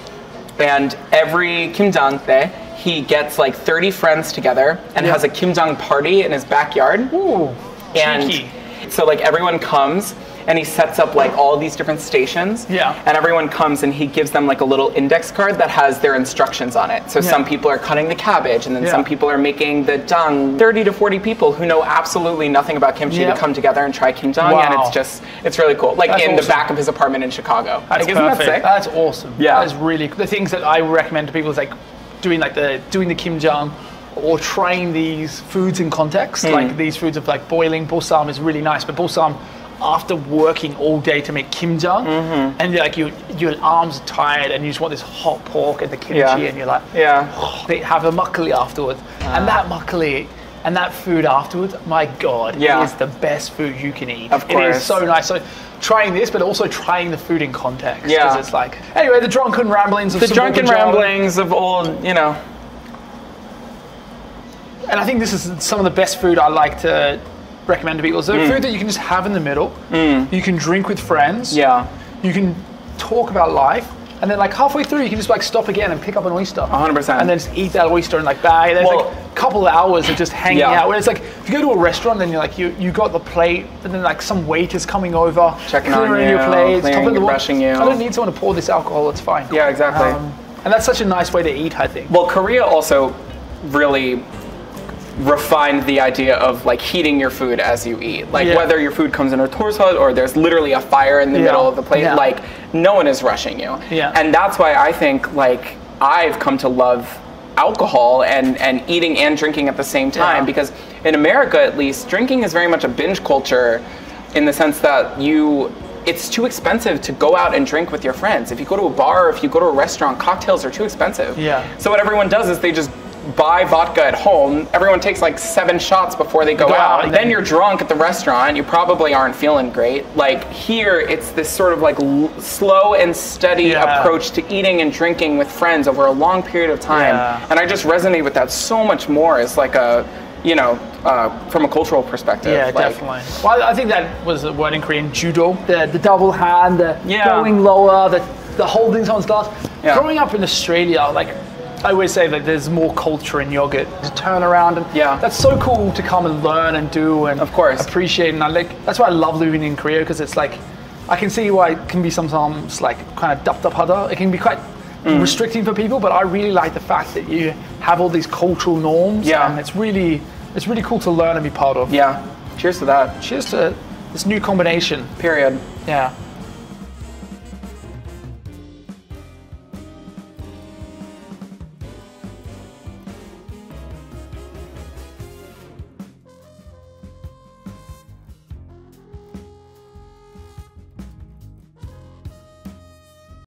and every Kimjang day he gets like 30 friends together and Yeah. has a Kimjang party in his backyard. Ooh, And cheeky. so like everyone comes and he sets up like all these different stations. Yeah. And everyone comes and he gives them like a little index card that has their instructions on it. So Yeah. some people are cutting the cabbage and then Yeah. some people are making the jang. 30 to 40 people who know absolutely nothing about kimchi to come together and try kimjang and Wow. it's just it's really cool. Like That's in the back of his apartment in Chicago. That's like, isn't perfect. that sick? That's awesome. Yeah. that is really the things that I recommend to people is like doing like the doing the Kimjang or trying these foods in context. Hmm. Like these foods of like boiling bossam is really nice, but bossam after working all day to make kimjang Mm-hmm. and you're like you, your arms are tired and you just want this hot pork and the kimchi Yeah. and you're like Yeah. they have a makgeolli afterwards and that makgeolli and that food afterwards my god Yeah. it is the best food you can eat Of course. it is so nice so trying this but also trying the food in context because Yeah. it's like anyway the drunken ramblings of The drunken ramblings of old, you know. and i think this is some of the best food i like to recommend to people so Mm. food that you can just have in the middle you can drink with friends Yeah. you can talk about life and then like halfway through you can just like stop again and pick up an oyster 100%. and then just eat that oyster and like bye there's Well- like a couple of hours of just hanging Yeah. out it's like if you go to a restaurant and you're like you you got the plate and then like some wait is coming over Checking on you, your plates clearing topping you, the wa- brushing you. I don't need someone to pour this alcohol it's fine Yeah, exactly. Um, and that's such a nice way to eat I think Well, Korea also really refined the idea of like heating your food as you eat. Like Yeah. whether your food comes in a dolsot or there's literally a fire in the Yeah. middle of the plate, Yeah. like no one is rushing you. Yeah. And that's why I think like I've come to love alcohol and and eating and drinking at the same time because in America at least drinking is very much a binge culture in the sense that you it's too expensive to go out and drink with your friends. If you go to a bar if you go to a restaurant, cocktails are too expensive. Yeah. So what everyone does is they just buy vodka at home, everyone takes like seven shots before they go, Go out, out. Then you're drunk at the restaurant. You probably aren't feeling great. Like here, it's this sort of like l- slow and steady Yeah. approach to eating and drinking with friends over a long period of time. Yeah. And I just resonate with that so much more as like a, you know, uh, from a cultural perspective. Yeah, like, definitely. Well, I think that was the word in Korean, judo. The, the double hand, the Yeah. going lower, the, the holding someone's glass. Yeah. Growing up in Australia, like, I always say that there's more culture in yogurt. To turn around and Yeah. that's so cool to come and learn and do and Of course. appreciate. And I like that's why I love living in Korea because it's like I can see why it can be sometimes like kind of dupped up harder. It can be quite Mm. restricting for people, but I really like the fact that you have all these cultural norms. Yeah. and it's really it's really cool to learn and be part of. Yeah. Cheers to that. Cheers to this new combination. Period. Yeah.